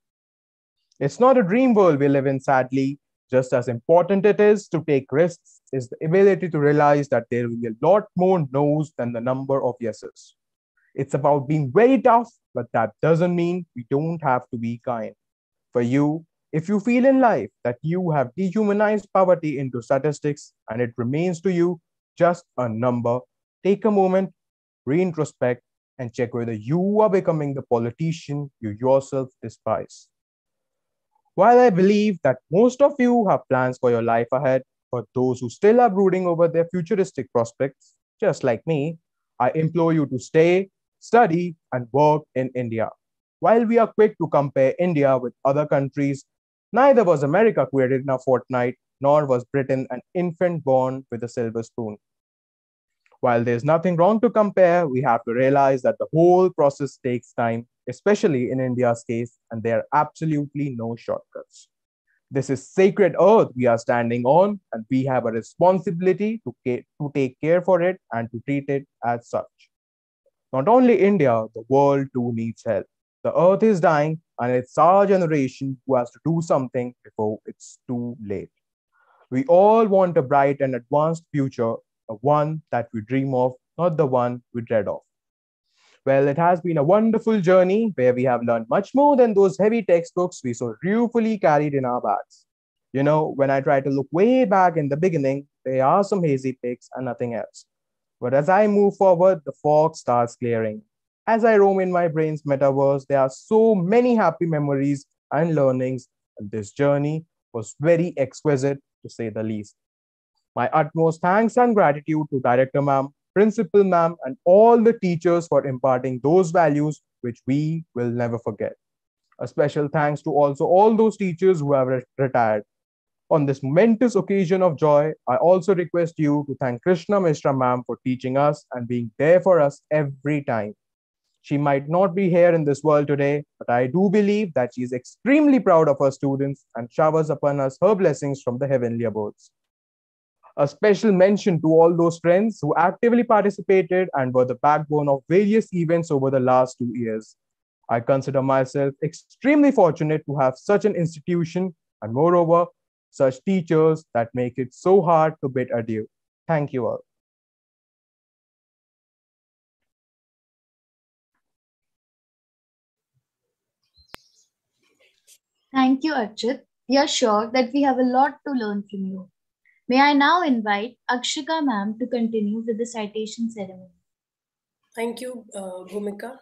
It's not a dream world we live in, sadly. Just as important it is to take risks is the ability to realize that there will be a lot more no's than the number of yeses. It's about being very tough, but that doesn't mean we don't have to be kind. For you, if you feel in life that you have dehumanized poverty into statistics and it remains to you just a number, take a moment, reintrospect, and check whether you are becoming the politician you yourself despise. While I believe that most of you have plans for your life ahead, for those who still are brooding over their futuristic prospects, just like me, I implore you to stay, study, and work in India. While we are quick to compare India with other countries, neither was America created in a fortnight, nor was Britain an infant born with a silver spoon. While there's nothing wrong to compare, we have to realize that the whole process takes time, especially in India's case, and there are absolutely no shortcuts. This is sacred earth we are standing on, and we have a responsibility to, to take care for it and to treat it as such. Not only India, the world too needs help. The earth is dying, and it's our generation who has to do something before it's too late. We all want a bright and advanced future, a one that we dream of, not the one we dread of. Well, it has been a wonderful journey where we have learned much more than those heavy textbooks we so ruefully carried in our bags. You know, when I try to look way back in the beginning, there are some hazy pics and nothing else. But as I move forward, the fog starts clearing. As I roam in my brain's metaverse, there are so many happy memories and learnings, and this journey was very exquisite to say the least. My utmost thanks and gratitude to Director Ma'am principal ma'am, and all the teachers for imparting those values which we will never forget. A special thanks to also all those teachers who have re- retired. On this momentous occasion of joy, I also request you to thank Krishna Mishra ma'am for teaching us and being there for us every time. She might not be here in this world today, but I do believe that she is extremely proud of her students and showers upon us her blessings from the heavenly abodes a special mention to all those friends who actively participated and were the backbone of various events over the last two years. I consider myself extremely fortunate to have such an institution and, moreover, such teachers that make it so hard to bid adieu. Thank you all. Thank you, Archit. We are sure that we have a lot to learn from you. May I now invite Akshika ma'am to continue with the citation ceremony. Thank you, uh, Bhumika.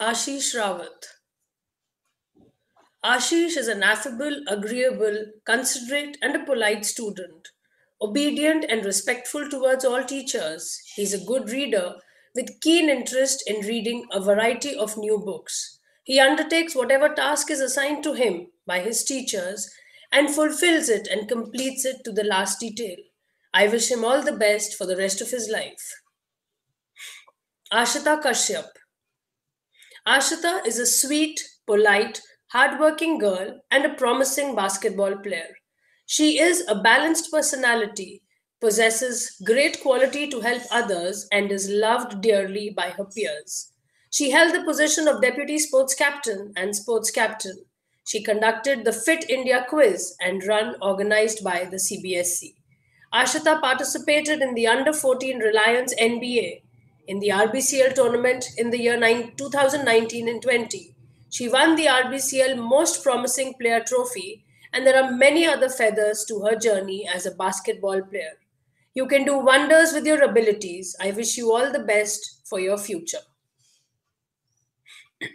Ashish Rawat. Ashish is an affable, agreeable, considerate, and a polite student. Obedient and respectful towards all teachers, he is a good reader with keen interest in reading a variety of new books. He undertakes whatever task is assigned to him by his teachers and fulfills it and completes it to the last detail. I wish him all the best for the rest of his life. Ashita Kashyap. Ashita is a sweet, polite, hardworking girl and a promising basketball player. She is a balanced personality, possesses great quality to help others, and is loved dearly by her peers. She held the position of deputy sports captain and sports captain. She conducted the Fit India quiz and run organized by the CBSE. Ashita participated in the under 14 Reliance NBA in the RBCL tournament in the year 2019 and 20. She won the RBCL Most Promising Player trophy, and there are many other feathers to her journey as a basketball player. You can do wonders with your abilities. I wish you all the best for your future.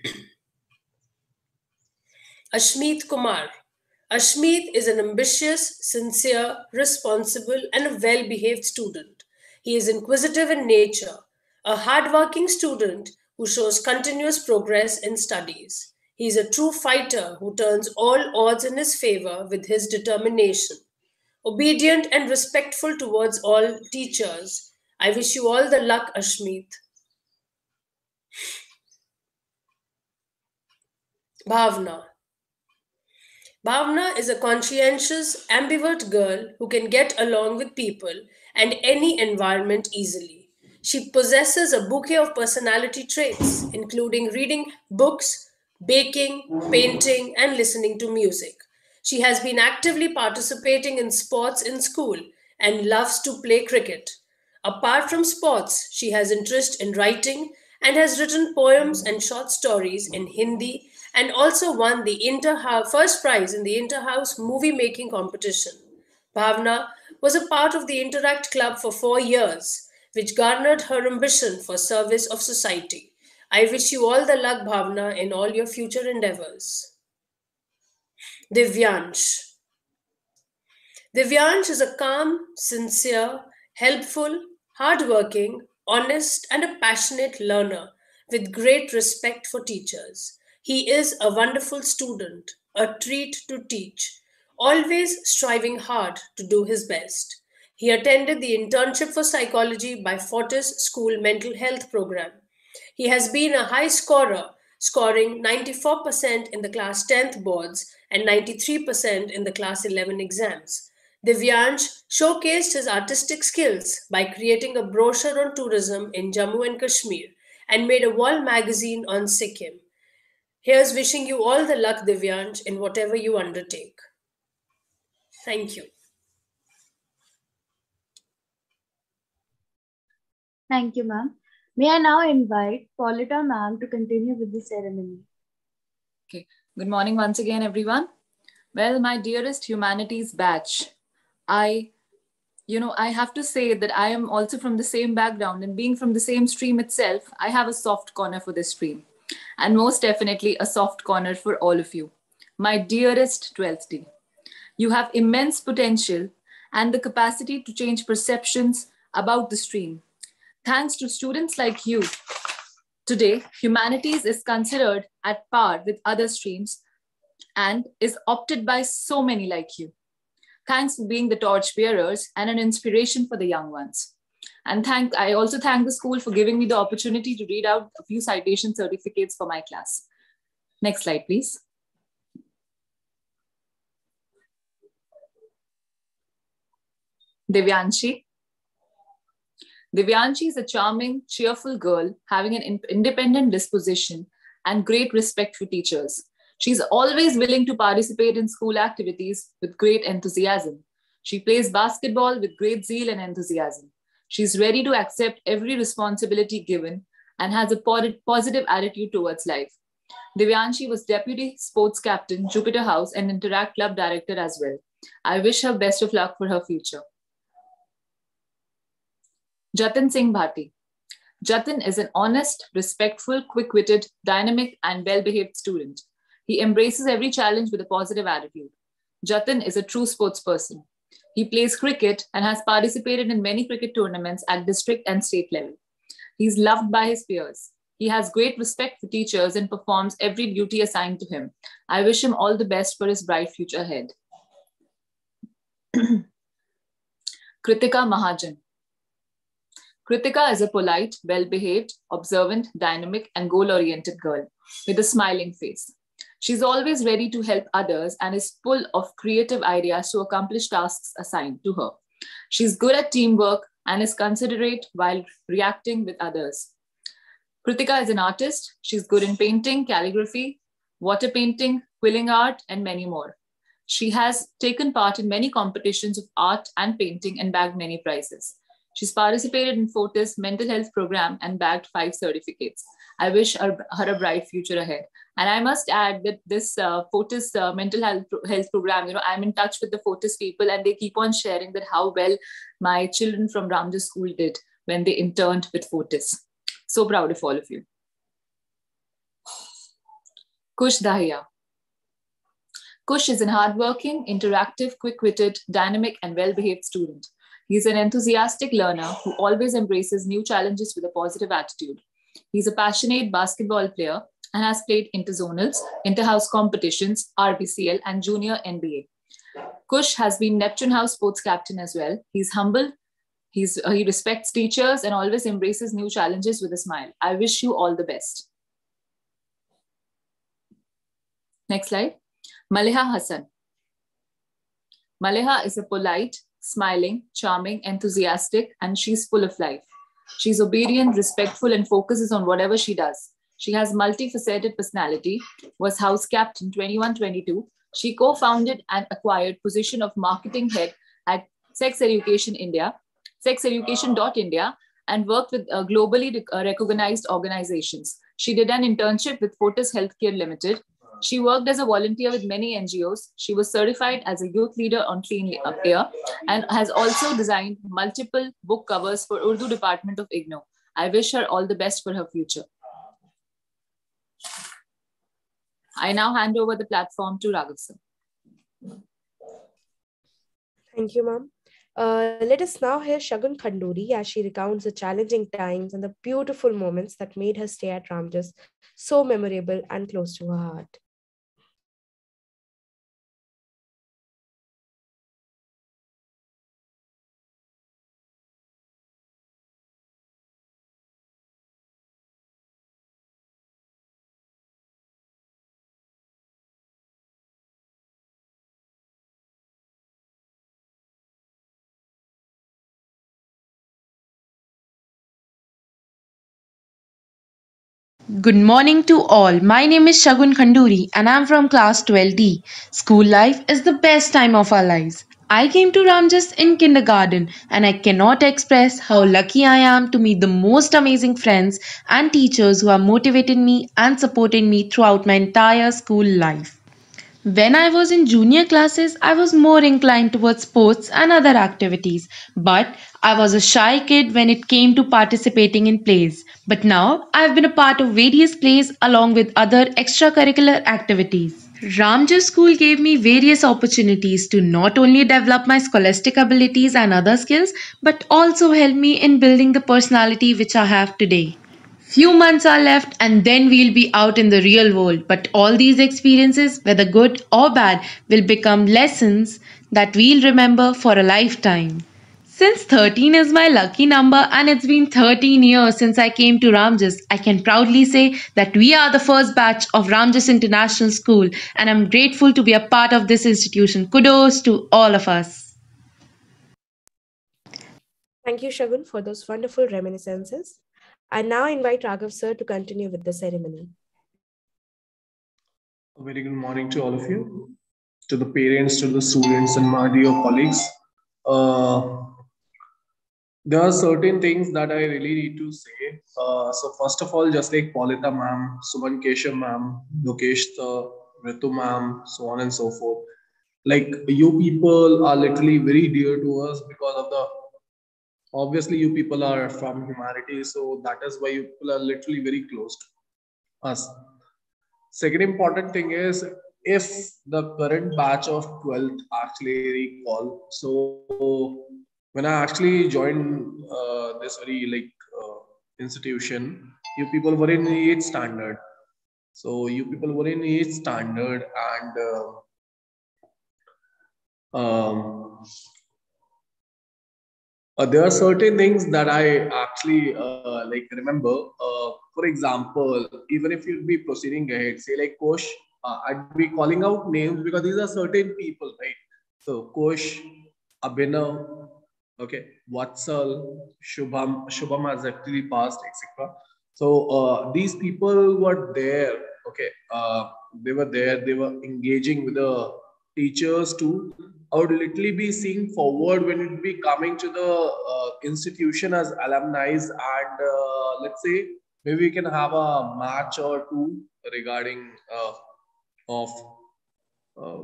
Ashmeet Kumar. Ashmeet is an ambitious, sincere, responsible, and a well behaved student. He is inquisitive in nature, a hardworking student who shows continuous progress in studies. He is a true fighter who turns all odds in his favor with his determination. Obedient and respectful towards all teachers. I wish you all the luck, Ashmeet. Bhavna. Bhavna is a conscientious, ambivert girl who can get along with people and any environment easily. She possesses a bouquet of personality traits, including reading books, baking, painting, and listening to music. She has been actively participating in sports in school and loves to play cricket. Apart from sports, she has interest in writing and has written poems and short stories in Hindi and also won the inter first prize in the inter-house movie making competition. Bhavna was a part of the Interact Club for four years, which garnered her ambition for service of society. I wish you all the luck, Bhavna, in all your future endeavors. Divyansh. Divyansh is a calm, sincere, helpful, hardworking, honest, and a passionate learner with great respect for teachers. He is a wonderful student, a treat to teach, always striving hard to do his best. He attended the internship for psychology by Fortis School Mental Health Program. He has been a high scorer, scoring 94% in the class 10th boards and 93% in the class 11 exams. Divyansh showcased his artistic skills by creating a brochure on tourism in Jammu and Kashmir and made a wall magazine on Sikkim. Here's wishing you all the luck, Divyansh, in whatever you undertake. Thank you. Thank you, ma'am. May I now invite Paulita ma'am to continue with the ceremony. Okay. Good morning once again, everyone. Well, my dearest humanities batch, I, you know, I have to say that I am also from the same background and being from the same stream itself, I have a soft corner for this stream and most definitely a soft corner for all of you. My dearest 12th D, you have immense potential and the capacity to change perceptions about the stream. Thanks to students like you, today humanities is considered at par with other streams and is opted by so many like you. Thanks for being the torch bearers and an inspiration for the young ones. And thank I also thank the school for giving me the opportunity to read out a few citation certificates for my class. Next slide, please. Divyanshi. Divyanshi is a charming, cheerful girl having an in independent disposition and great respect for teachers. She's always willing to participate in school activities with great enthusiasm. She plays basketball with great zeal and enthusiasm. She's ready to accept every responsibility given and has a positive attitude towards life. Divyanshi was deputy sports captain, Jupiter House, and Interact Club director as well. I wish her best of luck for her future. Jatin Singh Bhati. Jatin is an honest, respectful, quick witted, dynamic, and well behaved student. He embraces every challenge with a positive attitude. Jatin is a true sports person. He plays cricket and has participated in many cricket tournaments at district and state level. He's loved by his peers. He has great respect for teachers and performs every duty assigned to him. I wish him all the best for his bright future ahead. Kritika Mahajan. Kritika is a polite, well behaved, observant, dynamic, and goal oriented girl with a smiling face. She's always ready to help others and is full of creative ideas to accomplish tasks assigned to her. She's good at teamwork and is considerate while reacting with others. Kritika is an artist. She's good in painting, calligraphy, water painting, quilling art, and many more. She has taken part in many competitions of art and painting and bagged many prizes. She's participated in Fortis mental health program and bagged five certificates. I wish her, her a bright future ahead. And I must add that this uh, Fortis uh, mental health, health program, you know, I'm in touch with the Fortis people and they keep on sharing that how well my children from Ramjas School did when they interned with Fortis. So proud of all of you. Kush Dahiya. Kush is an hardworking, interactive, quick-witted, dynamic, and well-behaved student. He's an enthusiastic learner who always embraces new challenges with a positive attitude. He's a passionate basketball player and has played interzonals, interhouse competitions, RBCL, and junior NBA. Kush has been Neptune House sports captain as well. He's humble, he's, uh, he respects teachers, and always embraces new challenges with a smile. I wish you all the best. Next slide. Maleha Hassan. Maleha is a polite, smiling, charming, enthusiastic, and she's full of life. She's obedient, respectful, and focuses on whatever she does. She has multifaceted personality, was house captain 2122. She co-founded and acquired position of marketing head at Sex Education India, sexeducation.india, and worked with uh, globally uh, recognized organizations. She did an internship with Fortis Healthcare Limited. She worked as a volunteer with many NGOs. She was certified as a youth leader on clean Up air and has also designed multiple book covers for Urdu department of IGNOU. I wish her all the best for her future. I now hand over the platform to Raghav sir. Thank you, ma'am. Uh, let us now hear Shagun Khanduri as she recounts the challenging times and the beautiful moments that made her stay at Ramjas so memorable and close to her heart. Good morning to all. My name is Shagun Khanduri and I'm from class 12D. School life is the best time of our lives. I came to Ramjas in kindergarten and I cannot express how lucky I am to meet the most amazing friends and teachers who have motivated me and supported me throughout my entire school life. When I was in junior classes, I was more inclined towards sports and other activities, but I was a shy kid when it came to participating in plays. But now I've been a part of various plays along with other extracurricular activities. Ramjas School gave me various opportunities to not only develop my scholastic abilities and other skills, but also help me in building the personality which I have today. Few months are left and then we'll be out in the real world. But all these experiences, whether good or bad, will become lessons that we'll remember for a lifetime. Since 13 is my lucky number and it's been 13 years since I came to Ramjas, I can proudly say that we are the first batch of Ramjas International School and I'm grateful to be a part of this institution. Kudos to all of us. Thank you, Shagun, for those wonderful reminiscences. I now invite Raghav sir to continue with the ceremony. A very good morning to all of you, to the parents, to the students, and my dear colleagues. uh, there are certain things that I really need to say. Uh, so first of all, just like Paulita ma'am, Suman Keshav ma'am, Lokesh Ritu ma'am, so on and so forth. Like you people are literally very dear to us because of the obviously you people are from humanity, so that is why you people are literally very close to us. Second important thing is if the current batch of 12th actually recall, so when I actually joined uh, this very like uh, institution, you people were in eighth standard. So you people were in eighth standard, and uh, um, uh, there are certain things that I actually uh, like remember. Uh, for example, even if you'd be proceeding ahead, say like Kosh, uh, I'd be calling out names because these are certain people, right? So Kosh, Abhinav, okay Vatsal, Shubham, Shubham has actually passed, etc. So uh, these people were there, okay, uh, they were there, they were engaging with the teachers too. I would literally be seeing forward when it would be coming to the uh, institution as alumni and uh, let's say maybe we can have a match or two regarding uh, of uh,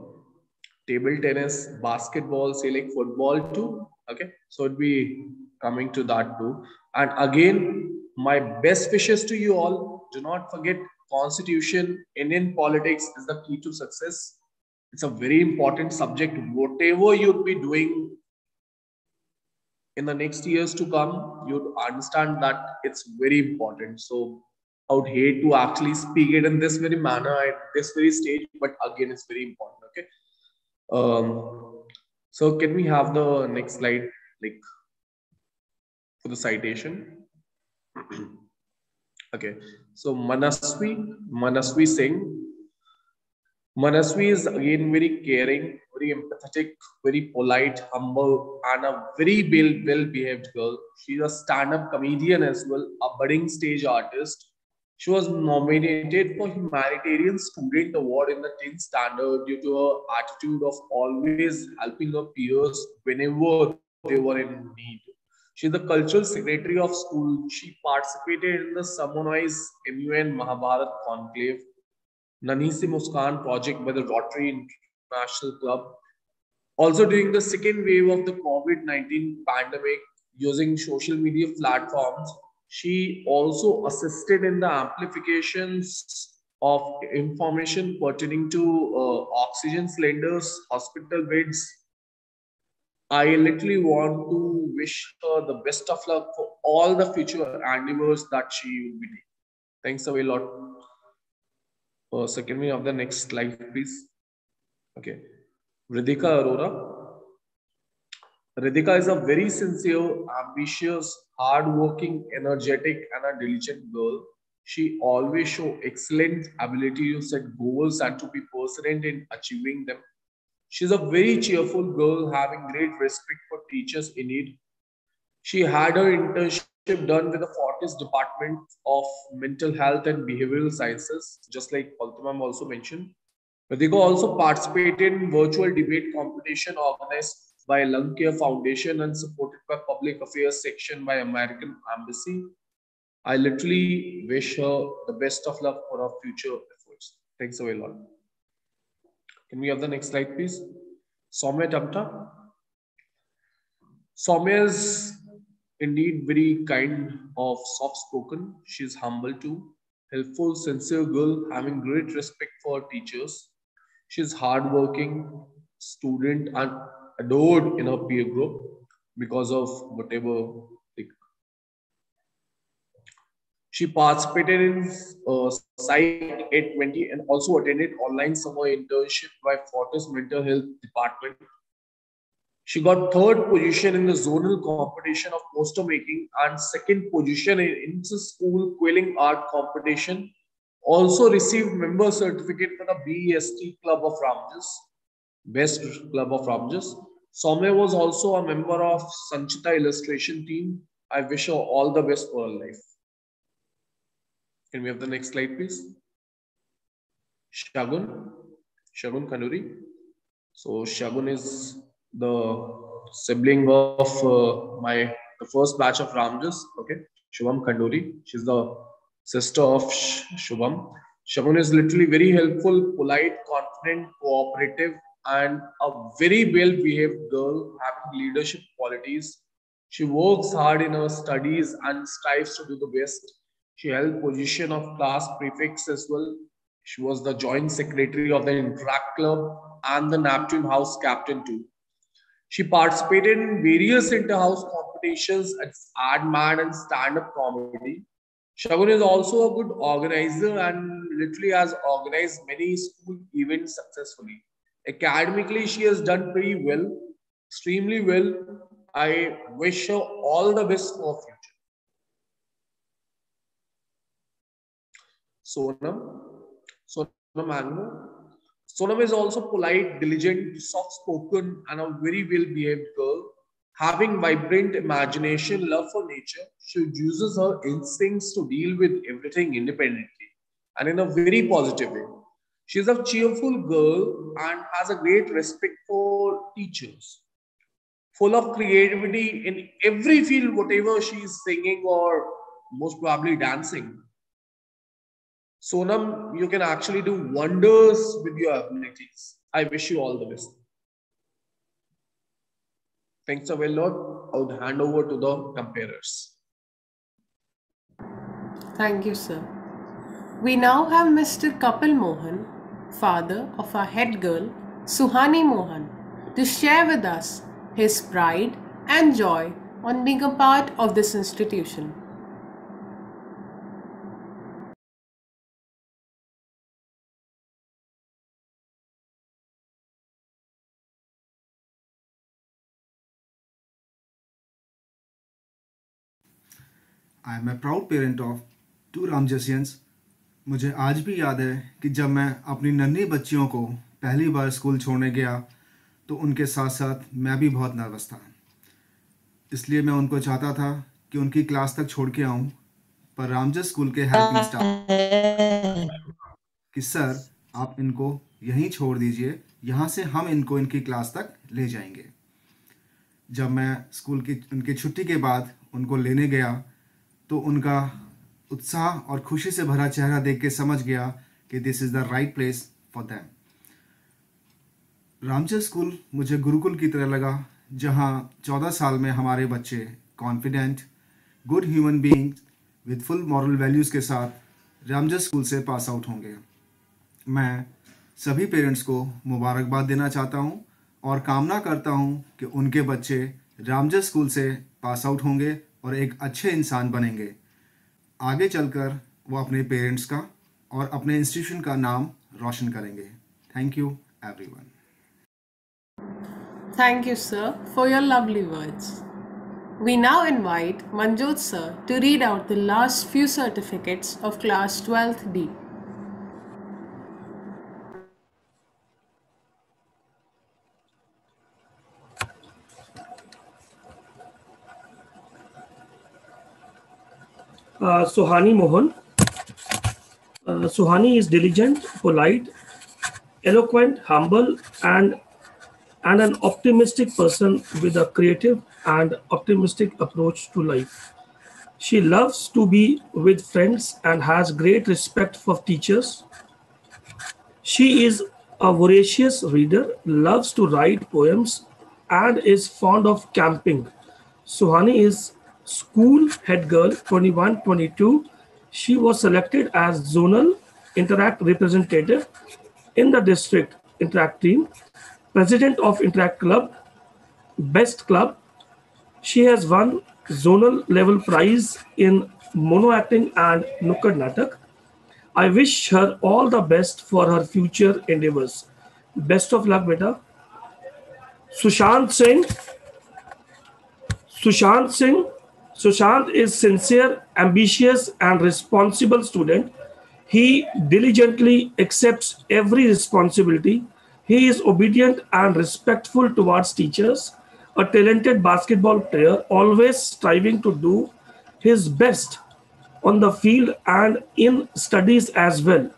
table tennis, basketball, say like football too okay? So it'd be coming to that too. And again my best wishes to you all. Do not forget constitution indian politics is the key to success it's a very important subject whatever you'd be doing in the next years to come you'd understand that it's very important so i would hate to actually speak it in this very manner at this very stage but again it's very important okay um so can we have the next slide, like for the citation? okay. So Manaswi, Manaswi Singh. Manaswi is again very caring, very empathetic, very polite, humble, and a very well-behaved girl. She's a stand-up comedian as well, a budding stage artist, she was nominated for Humanitarian Student Award in the 10th standard due to her attitude of always helping her peers whenever they were in need. She's the cultural secretary of school. She participated in the Sammonoise MUN Mahabharat Conclave, Nani Se Muskan project by the Rotary International Club. Also during the second wave of the COVID-19 pandemic, using social media platforms, she also assisted in the amplifications of information pertaining to uh, oxygen cylinders, hospital beds. I literally want to wish her the best of luck for all the future endeavors that she will be doing. Thanks a lot. Uh, so can we have the next slide, please? Okay. Ridhika Arora. Ridhika is a very sincere, ambitious, hardworking, energetic, and a diligent girl. She always show excellent ability to set goals and to be perseverant in achieving them. She's a very cheerful girl, having great respect for teachers in need. She had her internship done with the Fortis Department of Mental Health and Behavioral Sciences, just like Paltamam also mentioned. Ridhika also participated in virtual debate competition organized by Lung Care Foundation and supported by Public Affairs section by American Embassy. I literally wish her the best of luck for her future efforts. Thanks a lot. Can we have the next slide, please? Soumya Tamta. Soumya is indeed very kind of soft-spoken. She's humble too, helpful, sincere girl, having great respect for teachers. She's hardworking student and adored in her peer group because of whatever. She participated in uh, Site 820 and also attended online summer internship by Fortis Mental Health Department. She got third position in the zonal competition of poster making and second position in inter-school quilling art competition. Also received member certificate for the BEST Club of Ramjas, Best Club of Ramjas. Soumya was also a member of Sanchita illustration team. I wish her all the best for her life. Can we have the next slide, please? Shagun, Shagun Khanduri. So Shagun is the sibling of uh, my the first batch of Ramjas. Okay, Shubham Khanduri. She's the sister of Sh- Shubham. Shubham is literally very helpful, polite, confident, cooperative, and a very well-behaved girl having leadership qualities. She works hard in her studies and strives to do the best. She held position of class prefects as well. She was the joint secretary of the Interact Club and the Neptune House captain too. She participated in various inter-house competitions at Ad Man and stand-up comedy. Shagun is also a good organizer and literally has organized many school events successfully. Academically, she has done pretty well, extremely well. I wish her all the best for future. Sonam, Sonam Mango. Sonam is also polite, diligent, soft-spoken, and a very well-behaved girl. Having vibrant imagination, love for nature, she uses her instincts to deal with everything independently and in a very positive way. She's a cheerful girl and has a great respect for teachers. Full of creativity in every field, whatever she's singing or most probably dancing. Sonam, you can actually do wonders with your abilities. I wish you all the best. Thanks a lot. I would hand over to the comparers. Thank you, sir. We now have Mr. Kapil Mohan, father of our head girl, Suhani Mohan, to share with us his pride and joy on being a part of this institution. I am a proud parent of two Ramjasians मुझे आज भी याद है कि जब मैं अपनी नन्ही बच्चियों को पहली बार स्कूल छोड़ने गया तो उनके साथ साथ मैं भी बहुत नर्वस था। इसलिए मैं उनको चाहता था कि उनकी क्लास तक छोड़ के आऊँ, पर रामजस स्कूल के हेल्पिंग स्टाफ कि, सर, आप इनको यहीं छोड़ दीजिए, यहाँ से हम इनको इनकी क्लास तक ले जाएँगे। जब मैं स्कूल की, उनकी छुट्टी के बाद उनको लेने गया तो उनका उत्साह और खुशी से भरा चेहरा देख के समझ गया कि this is the right place for them रामचर school मुझे गुरुकुल की तरह लगा, जहाँ चौदह साल में हमारे बच्चे confident good human being with full moral values के साथ रामजर स्कूल से पास आउट होंगे। मैं सभी पेरेंट्स को मुबारकबाद देना चाहता हूँ और कामना करता हूँ कि उनके बच्चे रामजर स्कूल से पास आउट होंगे और एक अच्छे इंसान बनेंगे। आगे चलकर वो अपने पेरेंट्स का और अपने इंस्टीट्यूशन का नाम रोशन करेंगे। Thank you everyone thank you sir for your lovely words we now invite Manjot sir to read out the last few certificates of class twelfth D Uh, Suhani Mohan. Uh, Suhani is diligent, polite, eloquent, humble, and and an optimistic person with a creative and optimistic approach to life. She loves to be with friends and has great respect for teachers. She is a voracious reader, loves to write poems, and is fond of camping. Suhani is school head girl 21 22. She was selected as zonal interact representative in the district interact team president of Interact Club, Best Club. She has won zonal level prize in mono acting and Nukkad Natak. I wish her all the best for her future endeavors. Best of luck, beta. Sushant Singh. Sushant Singh. Sushant is sincere, ambitious, and responsible student. He diligently accepts every responsibility he is obedient and respectful towards teachers, a talented basketball player, always striving to do his best on the field and in studies as well.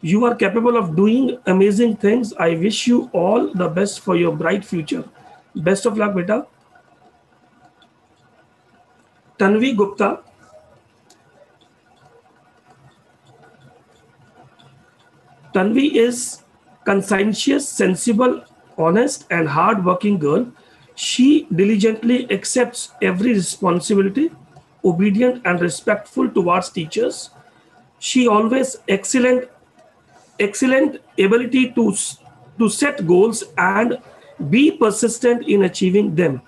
You are capable of doing amazing things. I wish you all the best for your bright future. Best of luck, beta. Tanvi Gupta. Tanvi is conscientious, sensible, honest, and hard-working girl. She diligently accepts every responsibility, obedient and respectful towards teachers. She always excellent, excellent ability to, to set goals and be persistent in achieving them.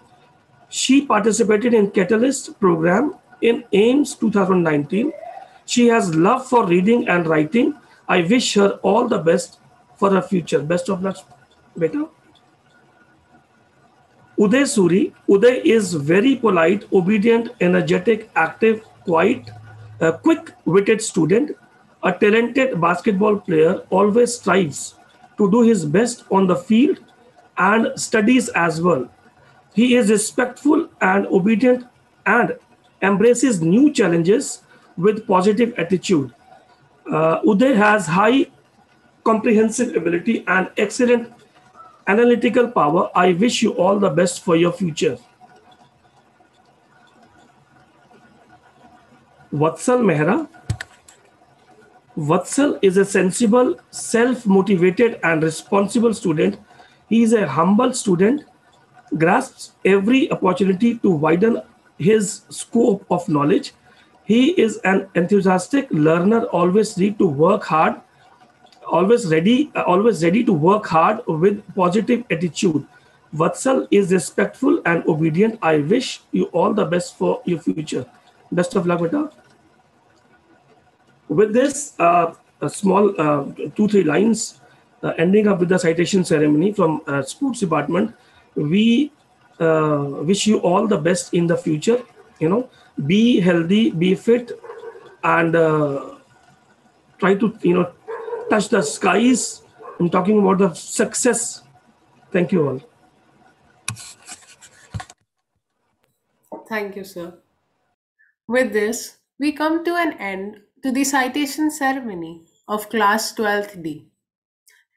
She participated in Catalyst program in AIIMS 2019. She has love for reading and writing. I wish her all the best for her future. Best of luck, beta. Uday Suri. Uday is very polite, obedient, energetic, active, quiet, a quick-witted student, a talented basketball player, always strives to do his best on the field and studies as well. He is respectful and obedient and embraces new challenges with positive attitude. Uh, Uday has high comprehensive ability and excellent analytical power. I wish you all the best for your future. Vatsal Mehra. Vatsal is a sensible, self-motivated and responsible student. He is a humble student, grasps every opportunity to widen his scope of knowledge. He is an enthusiastic learner, always ready to work hard, always ready, always ready to work hard with positive attitude. Vatsal is respectful and obedient. I wish you all the best for your future. Best of luck, Beta. With this, uh, a small uh, two, three lines uh, ending up with the citation ceremony from uh, sports department. We uh, wish you all the best in the future. You know, be healthy, be fit, and uh, try to you know touch the skies. I'm talking about the success. Thank you all. Thank you, sir. With this, we come to an end to the citation ceremony of class 12th D.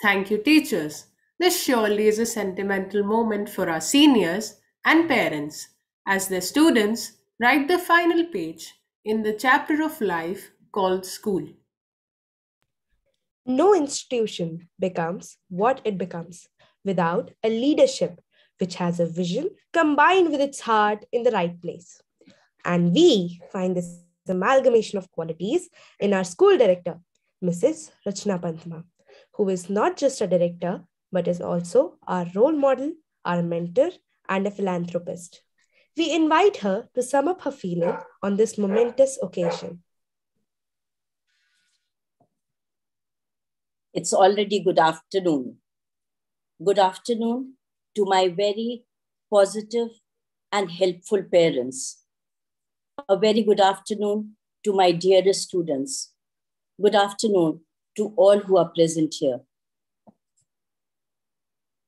Thank you, teachers. This surely is a sentimental moment for our seniors and parents as their students write the final page in the chapter of life called school. No institution becomes what it becomes without a leadership which has a vision combined with its heart in the right place. And we find this amalgamation of qualities in our school director, Mrs. Rachna Pantma, who is not just a director, but is also our role model, our mentor, and a philanthropist. We invite her to sum up her feeling on this momentous occasion. It's already good afternoon. Good afternoon to my very positive and helpful parents. A very good afternoon to my dearest students. Good afternoon to all who are present here.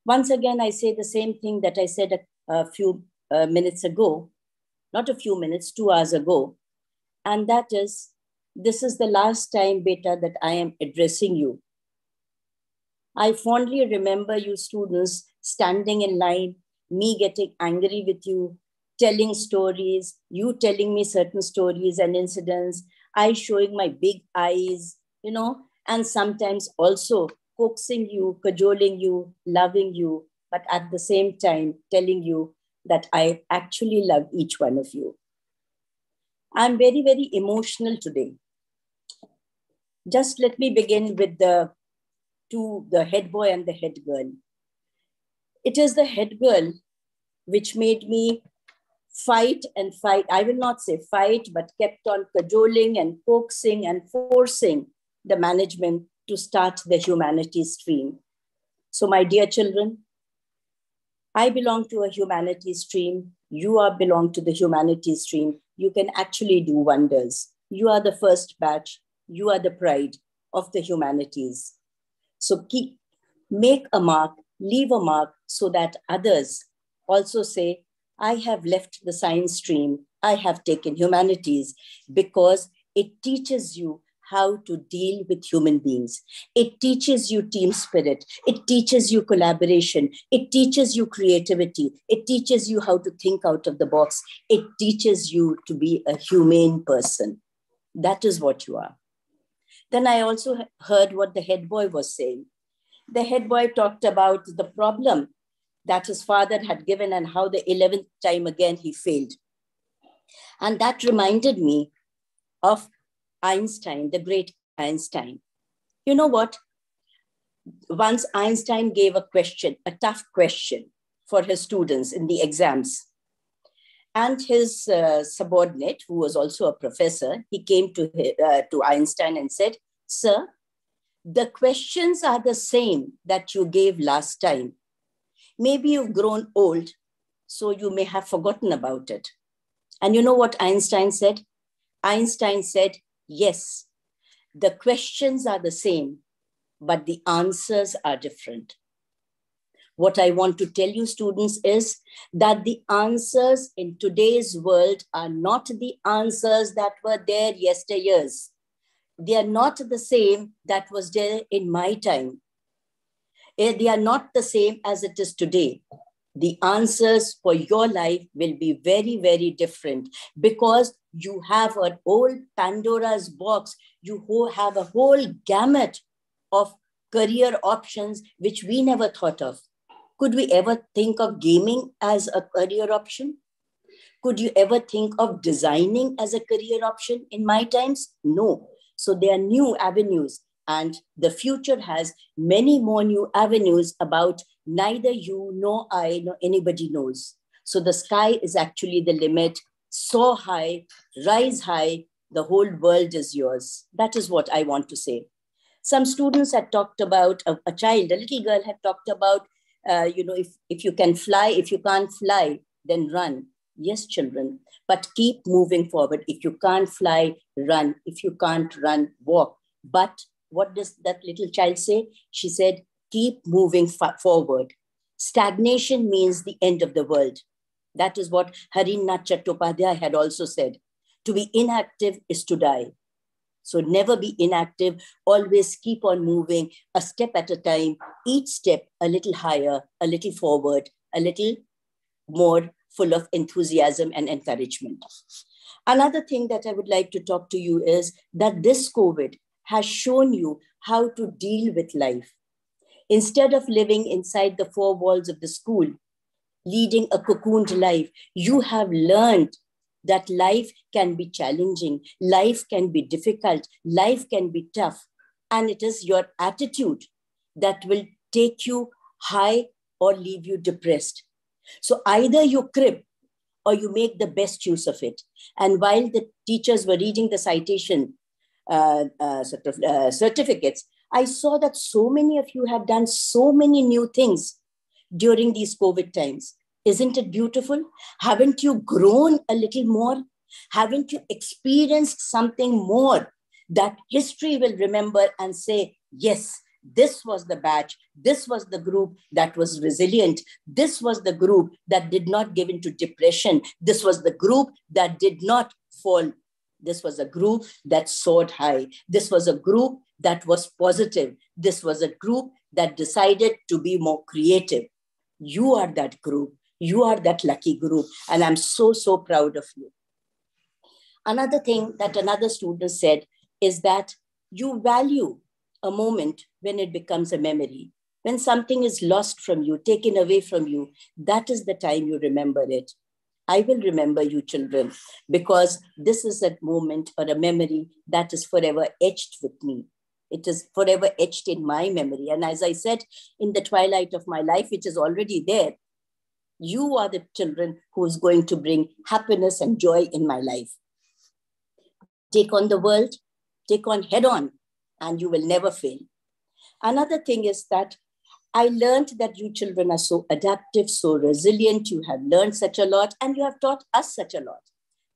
Once again, I say the same thing that I said a, a few uh, minutes ago, not a few minutes, two hours ago, and that is this is the last time, beta, that I am addressing you. I fondly remember you students standing in line, me getting angry with you, telling stories, you telling me certain stories and incidents, I showing my big eyes, you know, and sometimes also coaxing you, cajoling you, loving you, but at the same time telling you that I actually love each one of you. I'm very, very emotional today. Just let me begin with the two, the head boy and the head girl. It is the head girl which made me fight and fight. I will not say fight, but kept on cajoling and coaxing and forcing the management to start the humanities stream. So, my dear children, I belong to a humanities stream. You are belong to the humanities stream. You can actually do wonders. You are the first batch. You are the pride of the humanities. So keep make a mark, leave a mark so that others also say, I have left the science stream. I have taken humanities because it teaches you how to deal with human beings. It teaches you team spirit. It teaches you collaboration. It teaches you creativity. It teaches you how to think out of the box. It teaches you to be a humane person. That is what you are. Then I also heard what the head boy was saying. The head boy talked about the problem that his father had given and how the 11th time again he failed. And that reminded me of Einstein, the great Einstein. You know what? Once Einstein gave a question, a tough question for his students in the exams. And his uh, subordinate, who was also a professor, he came to, uh, to Einstein and said, Sir, the questions are the same that you gave last time. Maybe you've grown old, so you may have forgotten about it. And you know what Einstein said? Einstein said, Yes, the questions are the same, but the answers are different. What I want to tell you, students, is that the answers in today's world are not the answers that were there yesteryears. They are not the same that was there in my time. Eh, they are not the same as it is today. The answers for your life will be very, very different because you have an old Pandora's box. You have a whole gamut of career options which we never thought of. Could we ever think of gaming as a career option? Could you ever think of designing as a career option in my times? No. So there are new avenues, and the future has many more new avenues about neither you nor I nor anybody knows. So the sky is actually the limit. Soar high, rise high, the whole world is yours. That is what I want to say. Some students had talked about, a, a child, a little girl had talked about uh, you know, if, if you can fly, if you can't fly, then run. Yes, children, but keep moving forward. If you can't fly, run. If you can't run, walk. But what does that little child say? She said, keep moving forward. Stagnation means the end of the world. That is what Harindranath Chattopadhyay had also said. To be inactive is to die. So never be inactive. Always keep on moving a step at a time, each step a little higher, a little forward, a little more full of enthusiasm and encouragement. Another thing that I would like to talk to you is that this COVID has shown you how to deal with life. Instead of living inside the four walls of the school, leading a cocooned life, you have learned that life can be challenging, life can be difficult, life can be tough. And it is your attitude that will take you high or leave you depressed. So either you crib or you make the best use of it. And while the teachers were reading the citation uh, uh, sort of uh, certificates, I saw that so many of you have done so many new things during these COVID times. Isn't it beautiful? Haven't you grown a little more? Haven't you experienced something more that history will remember and say, yes, this was the batch, this was the group that was resilient, this was the group that did not give into depression, this was the group that did not fall. This was a group that soared high. This was a group that was positive. This was a group that decided to be more creative. You are that group. You are that lucky group. And I'm so, so proud of you. Another thing that another student said is that you value a moment when it becomes a memory. When something is lost from you, taken away from you, that is the time you remember it. I will remember you, children, because this is a moment or a memory that is forever etched with me. It is forever etched in my memory. And as I said, in the twilight of my life, which is already there. You are the children who is going to bring happiness and joy in my life. Take on the world, take on head on, and you will never fail. Another thing is that I learned that you children are so adaptive, so resilient. You have learned such a lot, and you have taught us such a lot.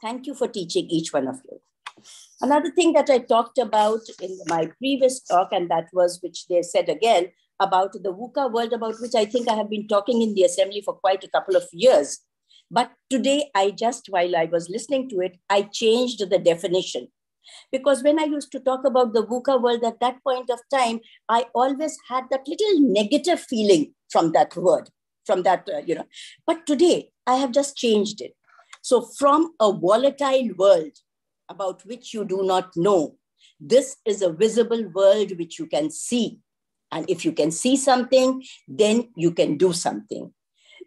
Thank you for teaching each one of you. Another thing that I talked about in my previous talk, and that was which they said again, about the VUCA world, about which I think I have been talking in the assembly for quite a couple of years. But today, I just, while I was listening to it, I changed the definition. Because when I used to talk about the VUCA world at that point of time, I always had that little negative feeling from that word, from that, uh, you know. But today, I have just changed it. So, from a volatile world about which you do not know, this is a visible world which you can see. And if you can see something, then you can do something.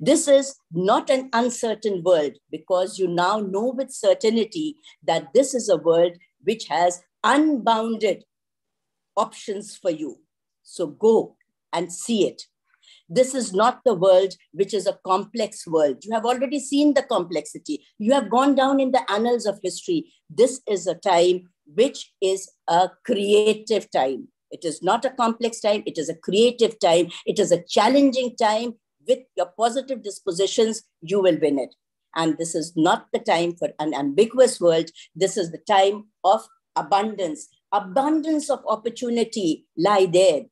This is not an uncertain world because you now know with certainty that this is a world which has unbounded options for you. So go and see it. This is not the world which is a complex world. You have already seen the complexity. You have gone down in the annals of history. This is a time which is a creative time. It is not a complex time, it is a creative time, it is a challenging time. With your positive dispositions, you will win it. And this is not the time for an ambiguous world. This is the time of abundance. Abundance of opportunity lie there.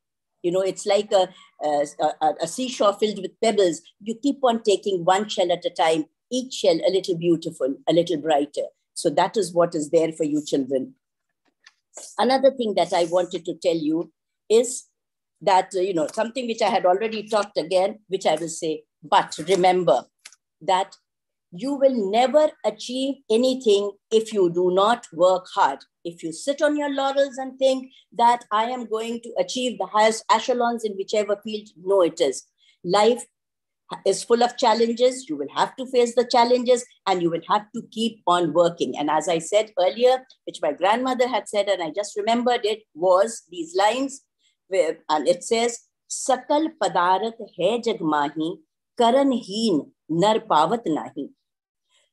You know, it's like a, a, a, seashore filled with pebbles. You keep on taking one shell at a time, each shell a little beautiful, a little brighter. So that is what is there for you, children. Another thing that I wanted to tell you is that, uh, you know, something which I had already talked again, which I will say, but remember that you will never achieve anything if you do not work hard If you sit on your laurels and think that I am going to achieve the highest echelons in whichever field, no, it is. Life is full of challenges. You will have to face the challenges and you will have to keep on working. And as I said earlier, which my grandmother had said, and I just remembered it, was these lines, where, and it says, Sakal padarat hai jagmahi, karanheen nar pavat nahi.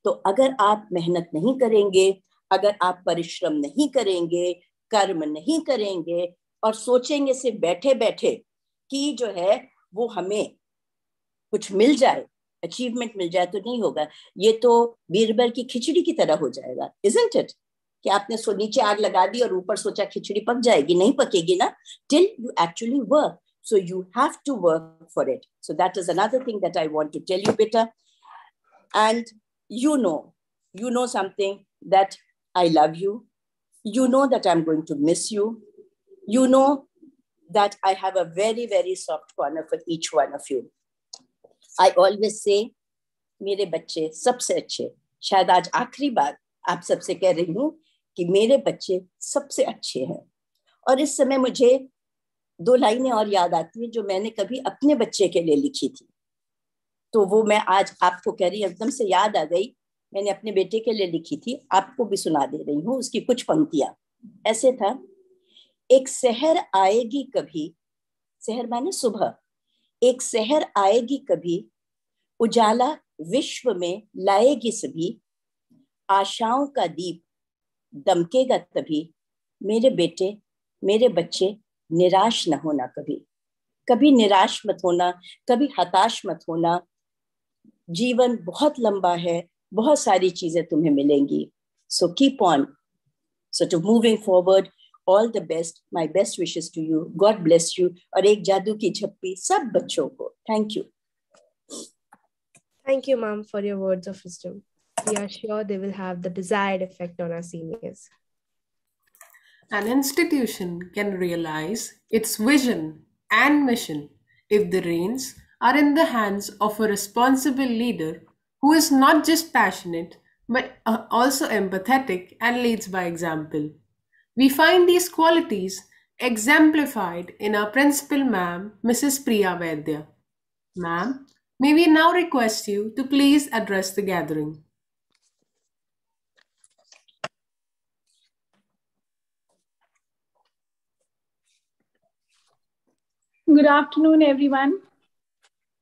तो अगर आप मेहनत नहीं करेंगे अगर आप परिश्रम नहीं करेंगे, कर्म नहीं करेंगे और सोचेंगे से बैठे बैठे कि जो है वो हमें कुछ मिल जाए अचीवमेंट मिल जाए तो नहीं होगा। ये तो बीरबल की खिचड़ी की तरह हो जाएगा इजेंट इट कि आपने सो नीचे आग लगा दी और ऊपर सोचा खिचड़ी पक जाएगी, नहीं पकेगी ना till you actually work so you have to work for it. So that is another thing that i want to tell you, beta. And you know you know something that i love you. You know that i'm going to miss you. You know that i have a very very soft corner for each one of you. I always say मेरे बच्चे सबसे अच्छे. शायद आज आखिरी बार आप सबसे कह रही हूँ कि मेरे बच्चे सबसे अच्छे हैं। और इस समय मुझे दो लाइनें और याद आती हैं जो मैंने कभी अपने बच्चे के लिए लिखी थी। तो वो मैं आज आपको कह रही एकदम से याद आ गई। मैंने अपने बेटे के लिए लिखी थी, आपको भी सुना दे रही हूँ, उसकी कुछ पंक्तियाँ। ऐसे था, एक शहर आएगी कभी, शहर माने सुबह, एक शहर आएगी कभी, उजाला विश्व में लाएगी सभी, आशाओं का दीप दमकेगा तभी, मेरे बेटे, मेरे बच्चे निराश न होना कभी कभी निराश मत होना, कभी हताश मत होना, जीवन बहुत लंबा है बहुत सारी चीज़ें तुम्हें मिलेंगी so keep on so to moving forward all the best my best wishes to you God bless you और एक जादू की झप्पी सब बच्चों को thank you Thank you, ma'am, for your words of wisdom. We are sure they will have the desired effect on our seniors. An institution can realize its vision and mission if the reins are in the hands of a responsible leader who is not just passionate but uh, also empathetic and leads by example. We find these qualities exemplified in our principal ma'am, Mrs. Priya Vaidya. Ma'am, may we now request you to please address the gathering. Good afternoon, everyone.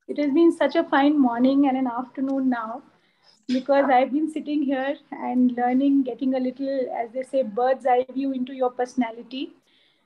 It has been such a fine morning and an afternoon now because I've been sitting here and learning, getting a little, as they say, bird's eye view into your personality.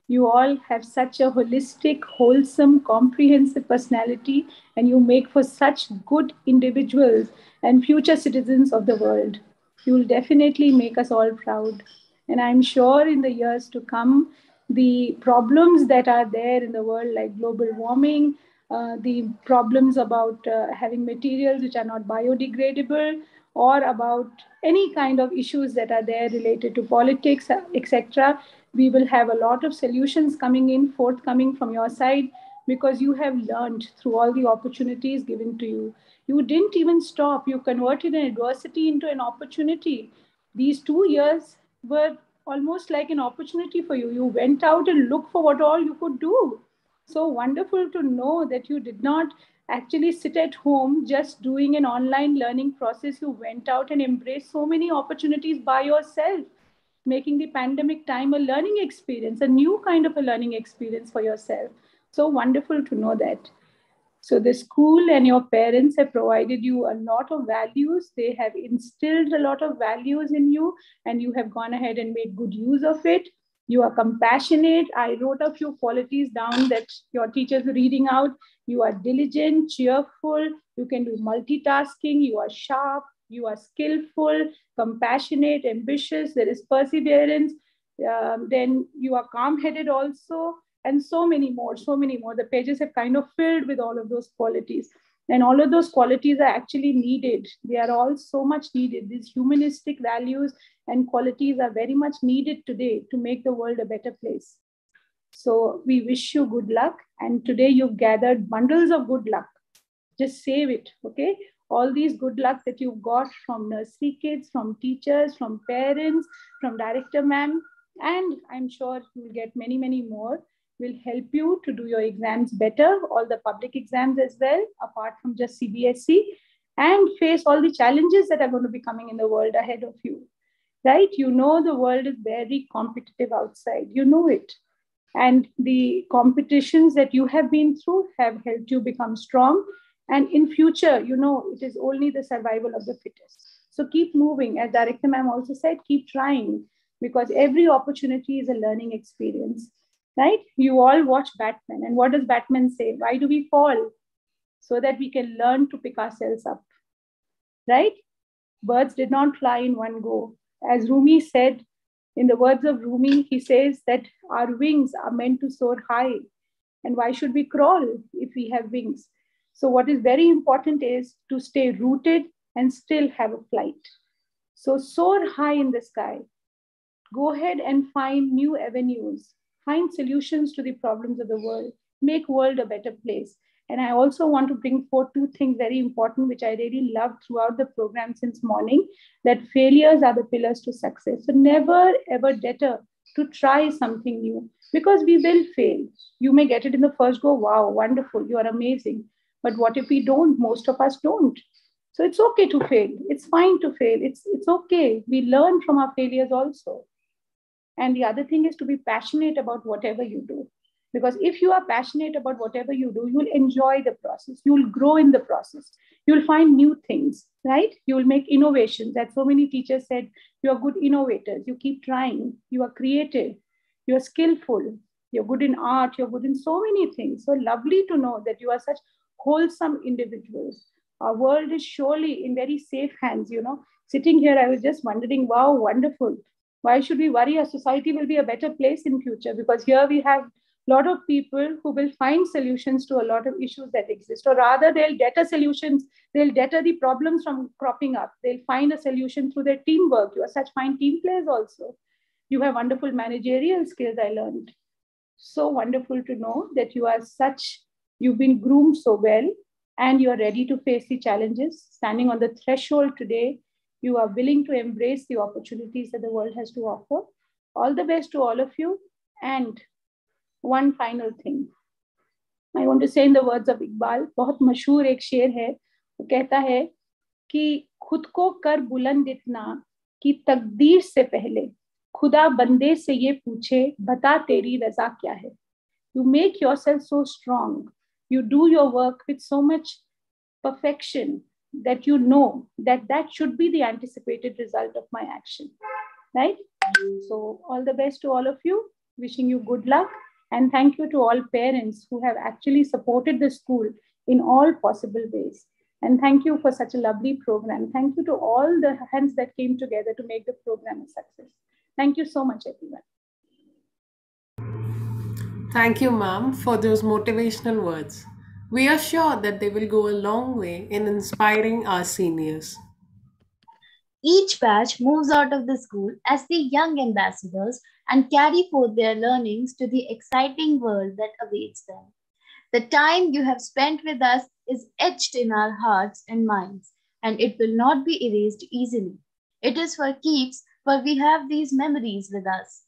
You all have such a holistic, wholesome, comprehensive personality, and you make for such good individuals and future citizens of the world. You will definitely make us all proud. And I'm sure in the years to come, the problems that are there in the world, like global warming, the problems about uh, having materials which are not biodegradable, or about any kind of issues that are there related to politics, etc., we will have a lot of solutions coming in, forthcoming from your side, because you have learned through all the opportunities given to you. You didn't even stop. You converted an adversity into an opportunity. These two years were almost like an opportunity for you. You went out and looked for what all you could do. So wonderful to know that you did not actually sit at home just doing an online learning process. You went out and embraced so many opportunities by yourself, making the pandemic time a learning experience, a new kind of a learning experience for yourself. So wonderful to know that. So the school and your parents have provided you a lot of values. They have instilled a lot of values in you, and you have gone ahead and made good use of it. You are compassionate. I wrote a few qualities down that your teachers are reading out. You are diligent, cheerful. You can do multitasking. You are sharp. You are skillful, compassionate, ambitious. There is perseverance. Um, then you are calm headed also and so many more, so many more. The pages have kind of filled with all of those qualities. And all of those qualities are actually needed. They are all so much needed. These humanistic values and qualities are very much needed today to make the world a better place. So we wish you good luck. And today you've gathered bundles of good luck. Just save it, okay? All these good luck that you've got from nursery kids, from teachers, from parents, from director ma'am, and I'm sure you'll get many, many more will help you to do your exams better, all the public exams as well, apart from just CBSE, and face all the challenges that are going to be coming in the world ahead of you. Right? You know the world is very competitive outside. You know it. And the competitions that you have been through have helped you become strong. And in future, you know, it is only the survival of the fittest. So keep moving. As Director Ma'am also said, keep trying because every opportunity is a learning experience right? You all watch Batman. And what does Batman say? Why do we fall? So that we can learn to pick ourselves up, right? Birds did not fly in one go. As Rumi said, in the words of Rumi, he says that our wings are meant to soar high. And why should we crawl if we have wings? So, what is very important is to stay rooted and still have a flight. So, soar high in the sky. Go ahead and find new avenues find solutions to the problems of the world, make world a better place. And I also want to bring forth two things very important, which I really love throughout the program since morning, that failures are the pillars to success. So never ever deter to try something new because we will fail. You may get it in the first go, wow, wonderful, you are amazing. But what if we don't? Most of us don't. So it's okay to fail. It's fine to fail. It's, it's okay. We learn from our failures also. And the other thing is to be passionate about whatever you do. Because if you are passionate about whatever you do, you'll enjoy the process. You'll grow in the process. You'll find new things, right? You'll make innovations. That so many teachers said, you are good innovators. You keep trying. You are creative. You're skillful. You're good in art. You're good in so many things. So lovely to know that you are such wholesome individuals. Our world is surely in very safe hands. You know, sitting here, I was just wondering, wow, wonderful why should we worry? Our society will be a better place in future because here we have a lot of people who will find solutions to a lot of issues that exist. Or rather they'll deter solutions they'll deter the problems from cropping up. They'll find a solution through their teamwork. You are such fine team players also. You have wonderful managerial skills i learned. So wonderful to know that you are such you've been groomed so well and you are ready to face the challenges. Standing on the threshold today you are willing to embrace the opportunities that the world has to offer. All the best to all of you. And one final thing. I want to say in the words of Iqbal, मशहूर एक शेर है वो कहता है कि खुद को कर बुलंद इतना कि तकदीर से पहले खुदा बंदे से ये पूछे बता तेरी रजा क्या है you make yourself so strong you do your work with so much perfection that you know that that should be the anticipated result of my action right? So all the best to all of you. Wishing you good luck. And thank you to all parents who have actually supported the school in all possible ways. And thank you for such a lovely program. Thank you to all the hands that came together to make the program a success. Thank you so much everyone. Thank you, ma'am, for those motivational words. We are sure that they will go a long way in inspiring our seniors. Each batch moves out of the school as the young ambassadors and carry forth their learnings to the exciting world that awaits them. The time you have spent with us is etched in our hearts and minds, and it will not be erased easily. It is for keeps, for we have these memories with us.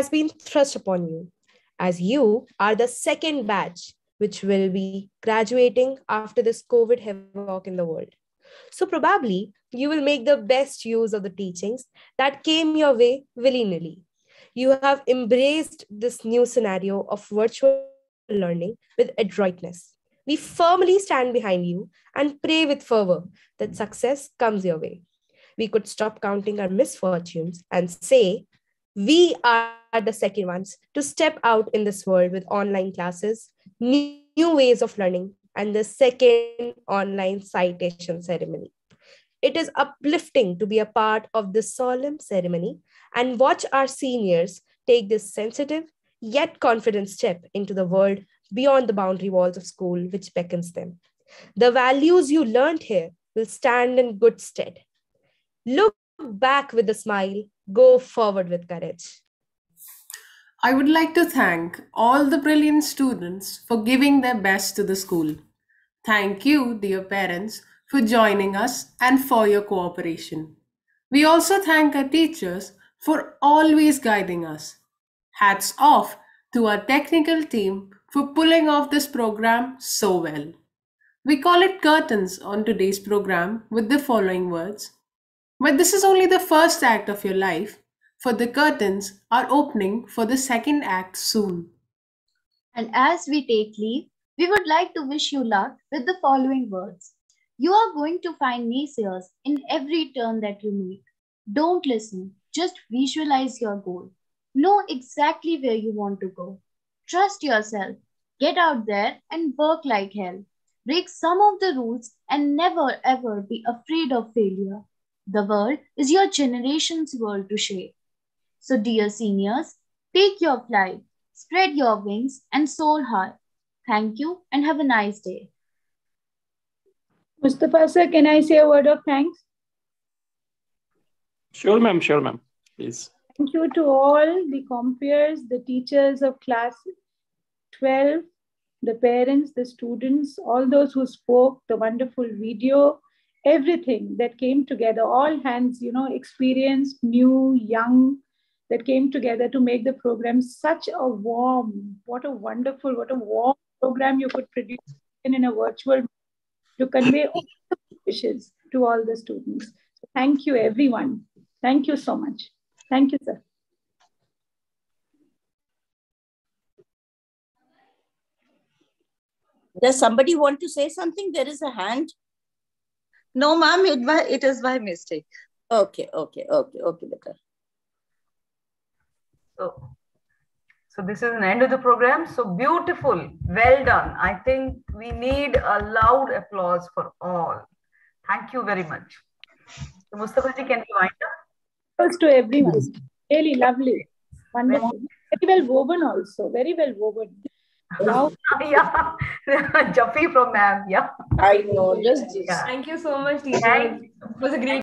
Has been thrust upon you, as you are the second batch which will be graduating after this COVID havoc in the world. So, probably you will make the best use of the teachings that came your way willy nilly. You have embraced this new scenario of virtual learning with adroitness. We firmly stand behind you and pray with fervor that success comes your way. We could stop counting our misfortunes and say, We are the second ones to step out in this world with online classes, new ways of learning, and the second online citation ceremony. It is uplifting to be a part of this solemn ceremony and watch our seniors take this sensitive yet confident step into the world beyond the boundary walls of school which beckons them. The values you learned here will stand in good stead. Look back with a smile, go forward with courage. I would like to thank all the brilliant students for giving their best to the school. Thank you, dear parents, for joining us and for your cooperation. We also thank our teachers for always guiding us. Hats off to our technical team for pulling off this program so well. We call it curtains on today's program with the following words. But this is only the first act of your life, for the curtains are opening for the second act soon. And as we take leave, we would like to wish you luck with the following words. You are going to find naysayers in every turn that you make. Don't listen, just visualize your goal. Know exactly where you want to go. Trust yourself. Get out there and work like hell. Break some of the rules and never ever be afraid of failure. The world is your generation's world to shape. So, dear seniors, take your flight, spread your wings, and soar high. Thank you and have a nice day. Mustafa sir, can I say a word of thanks? Sure, ma'am. Sure, ma'am. Please. Thank you to all the compeers, the teachers of class 12, the parents, the students, all those who spoke, the wonderful video, everything that came together, all hands, you know, experienced, new, young, that came together to make the program such a warm, what a wonderful, what a warm program you could produce in a virtual to convey all the wishes to all the students. Thank you, everyone. Thank you so much. Thank you, sir. Does somebody want to say something? There is a hand. No, ma'am, it, by, it is by mistake. Okay, okay, okay, okay, better. So, so this is an end of the program. So beautiful, well done. I think we need a loud applause for all. Thank you very much. So Mustafa ji, can you wind up? Thanks to everyone. Really lovely. Wonderful. Very well woven also. Very well woven. Wow. Oh, yeah, Jaffi from ma'am. Yeah. I know. Just, just. Thank you so much, teacher. It was a great.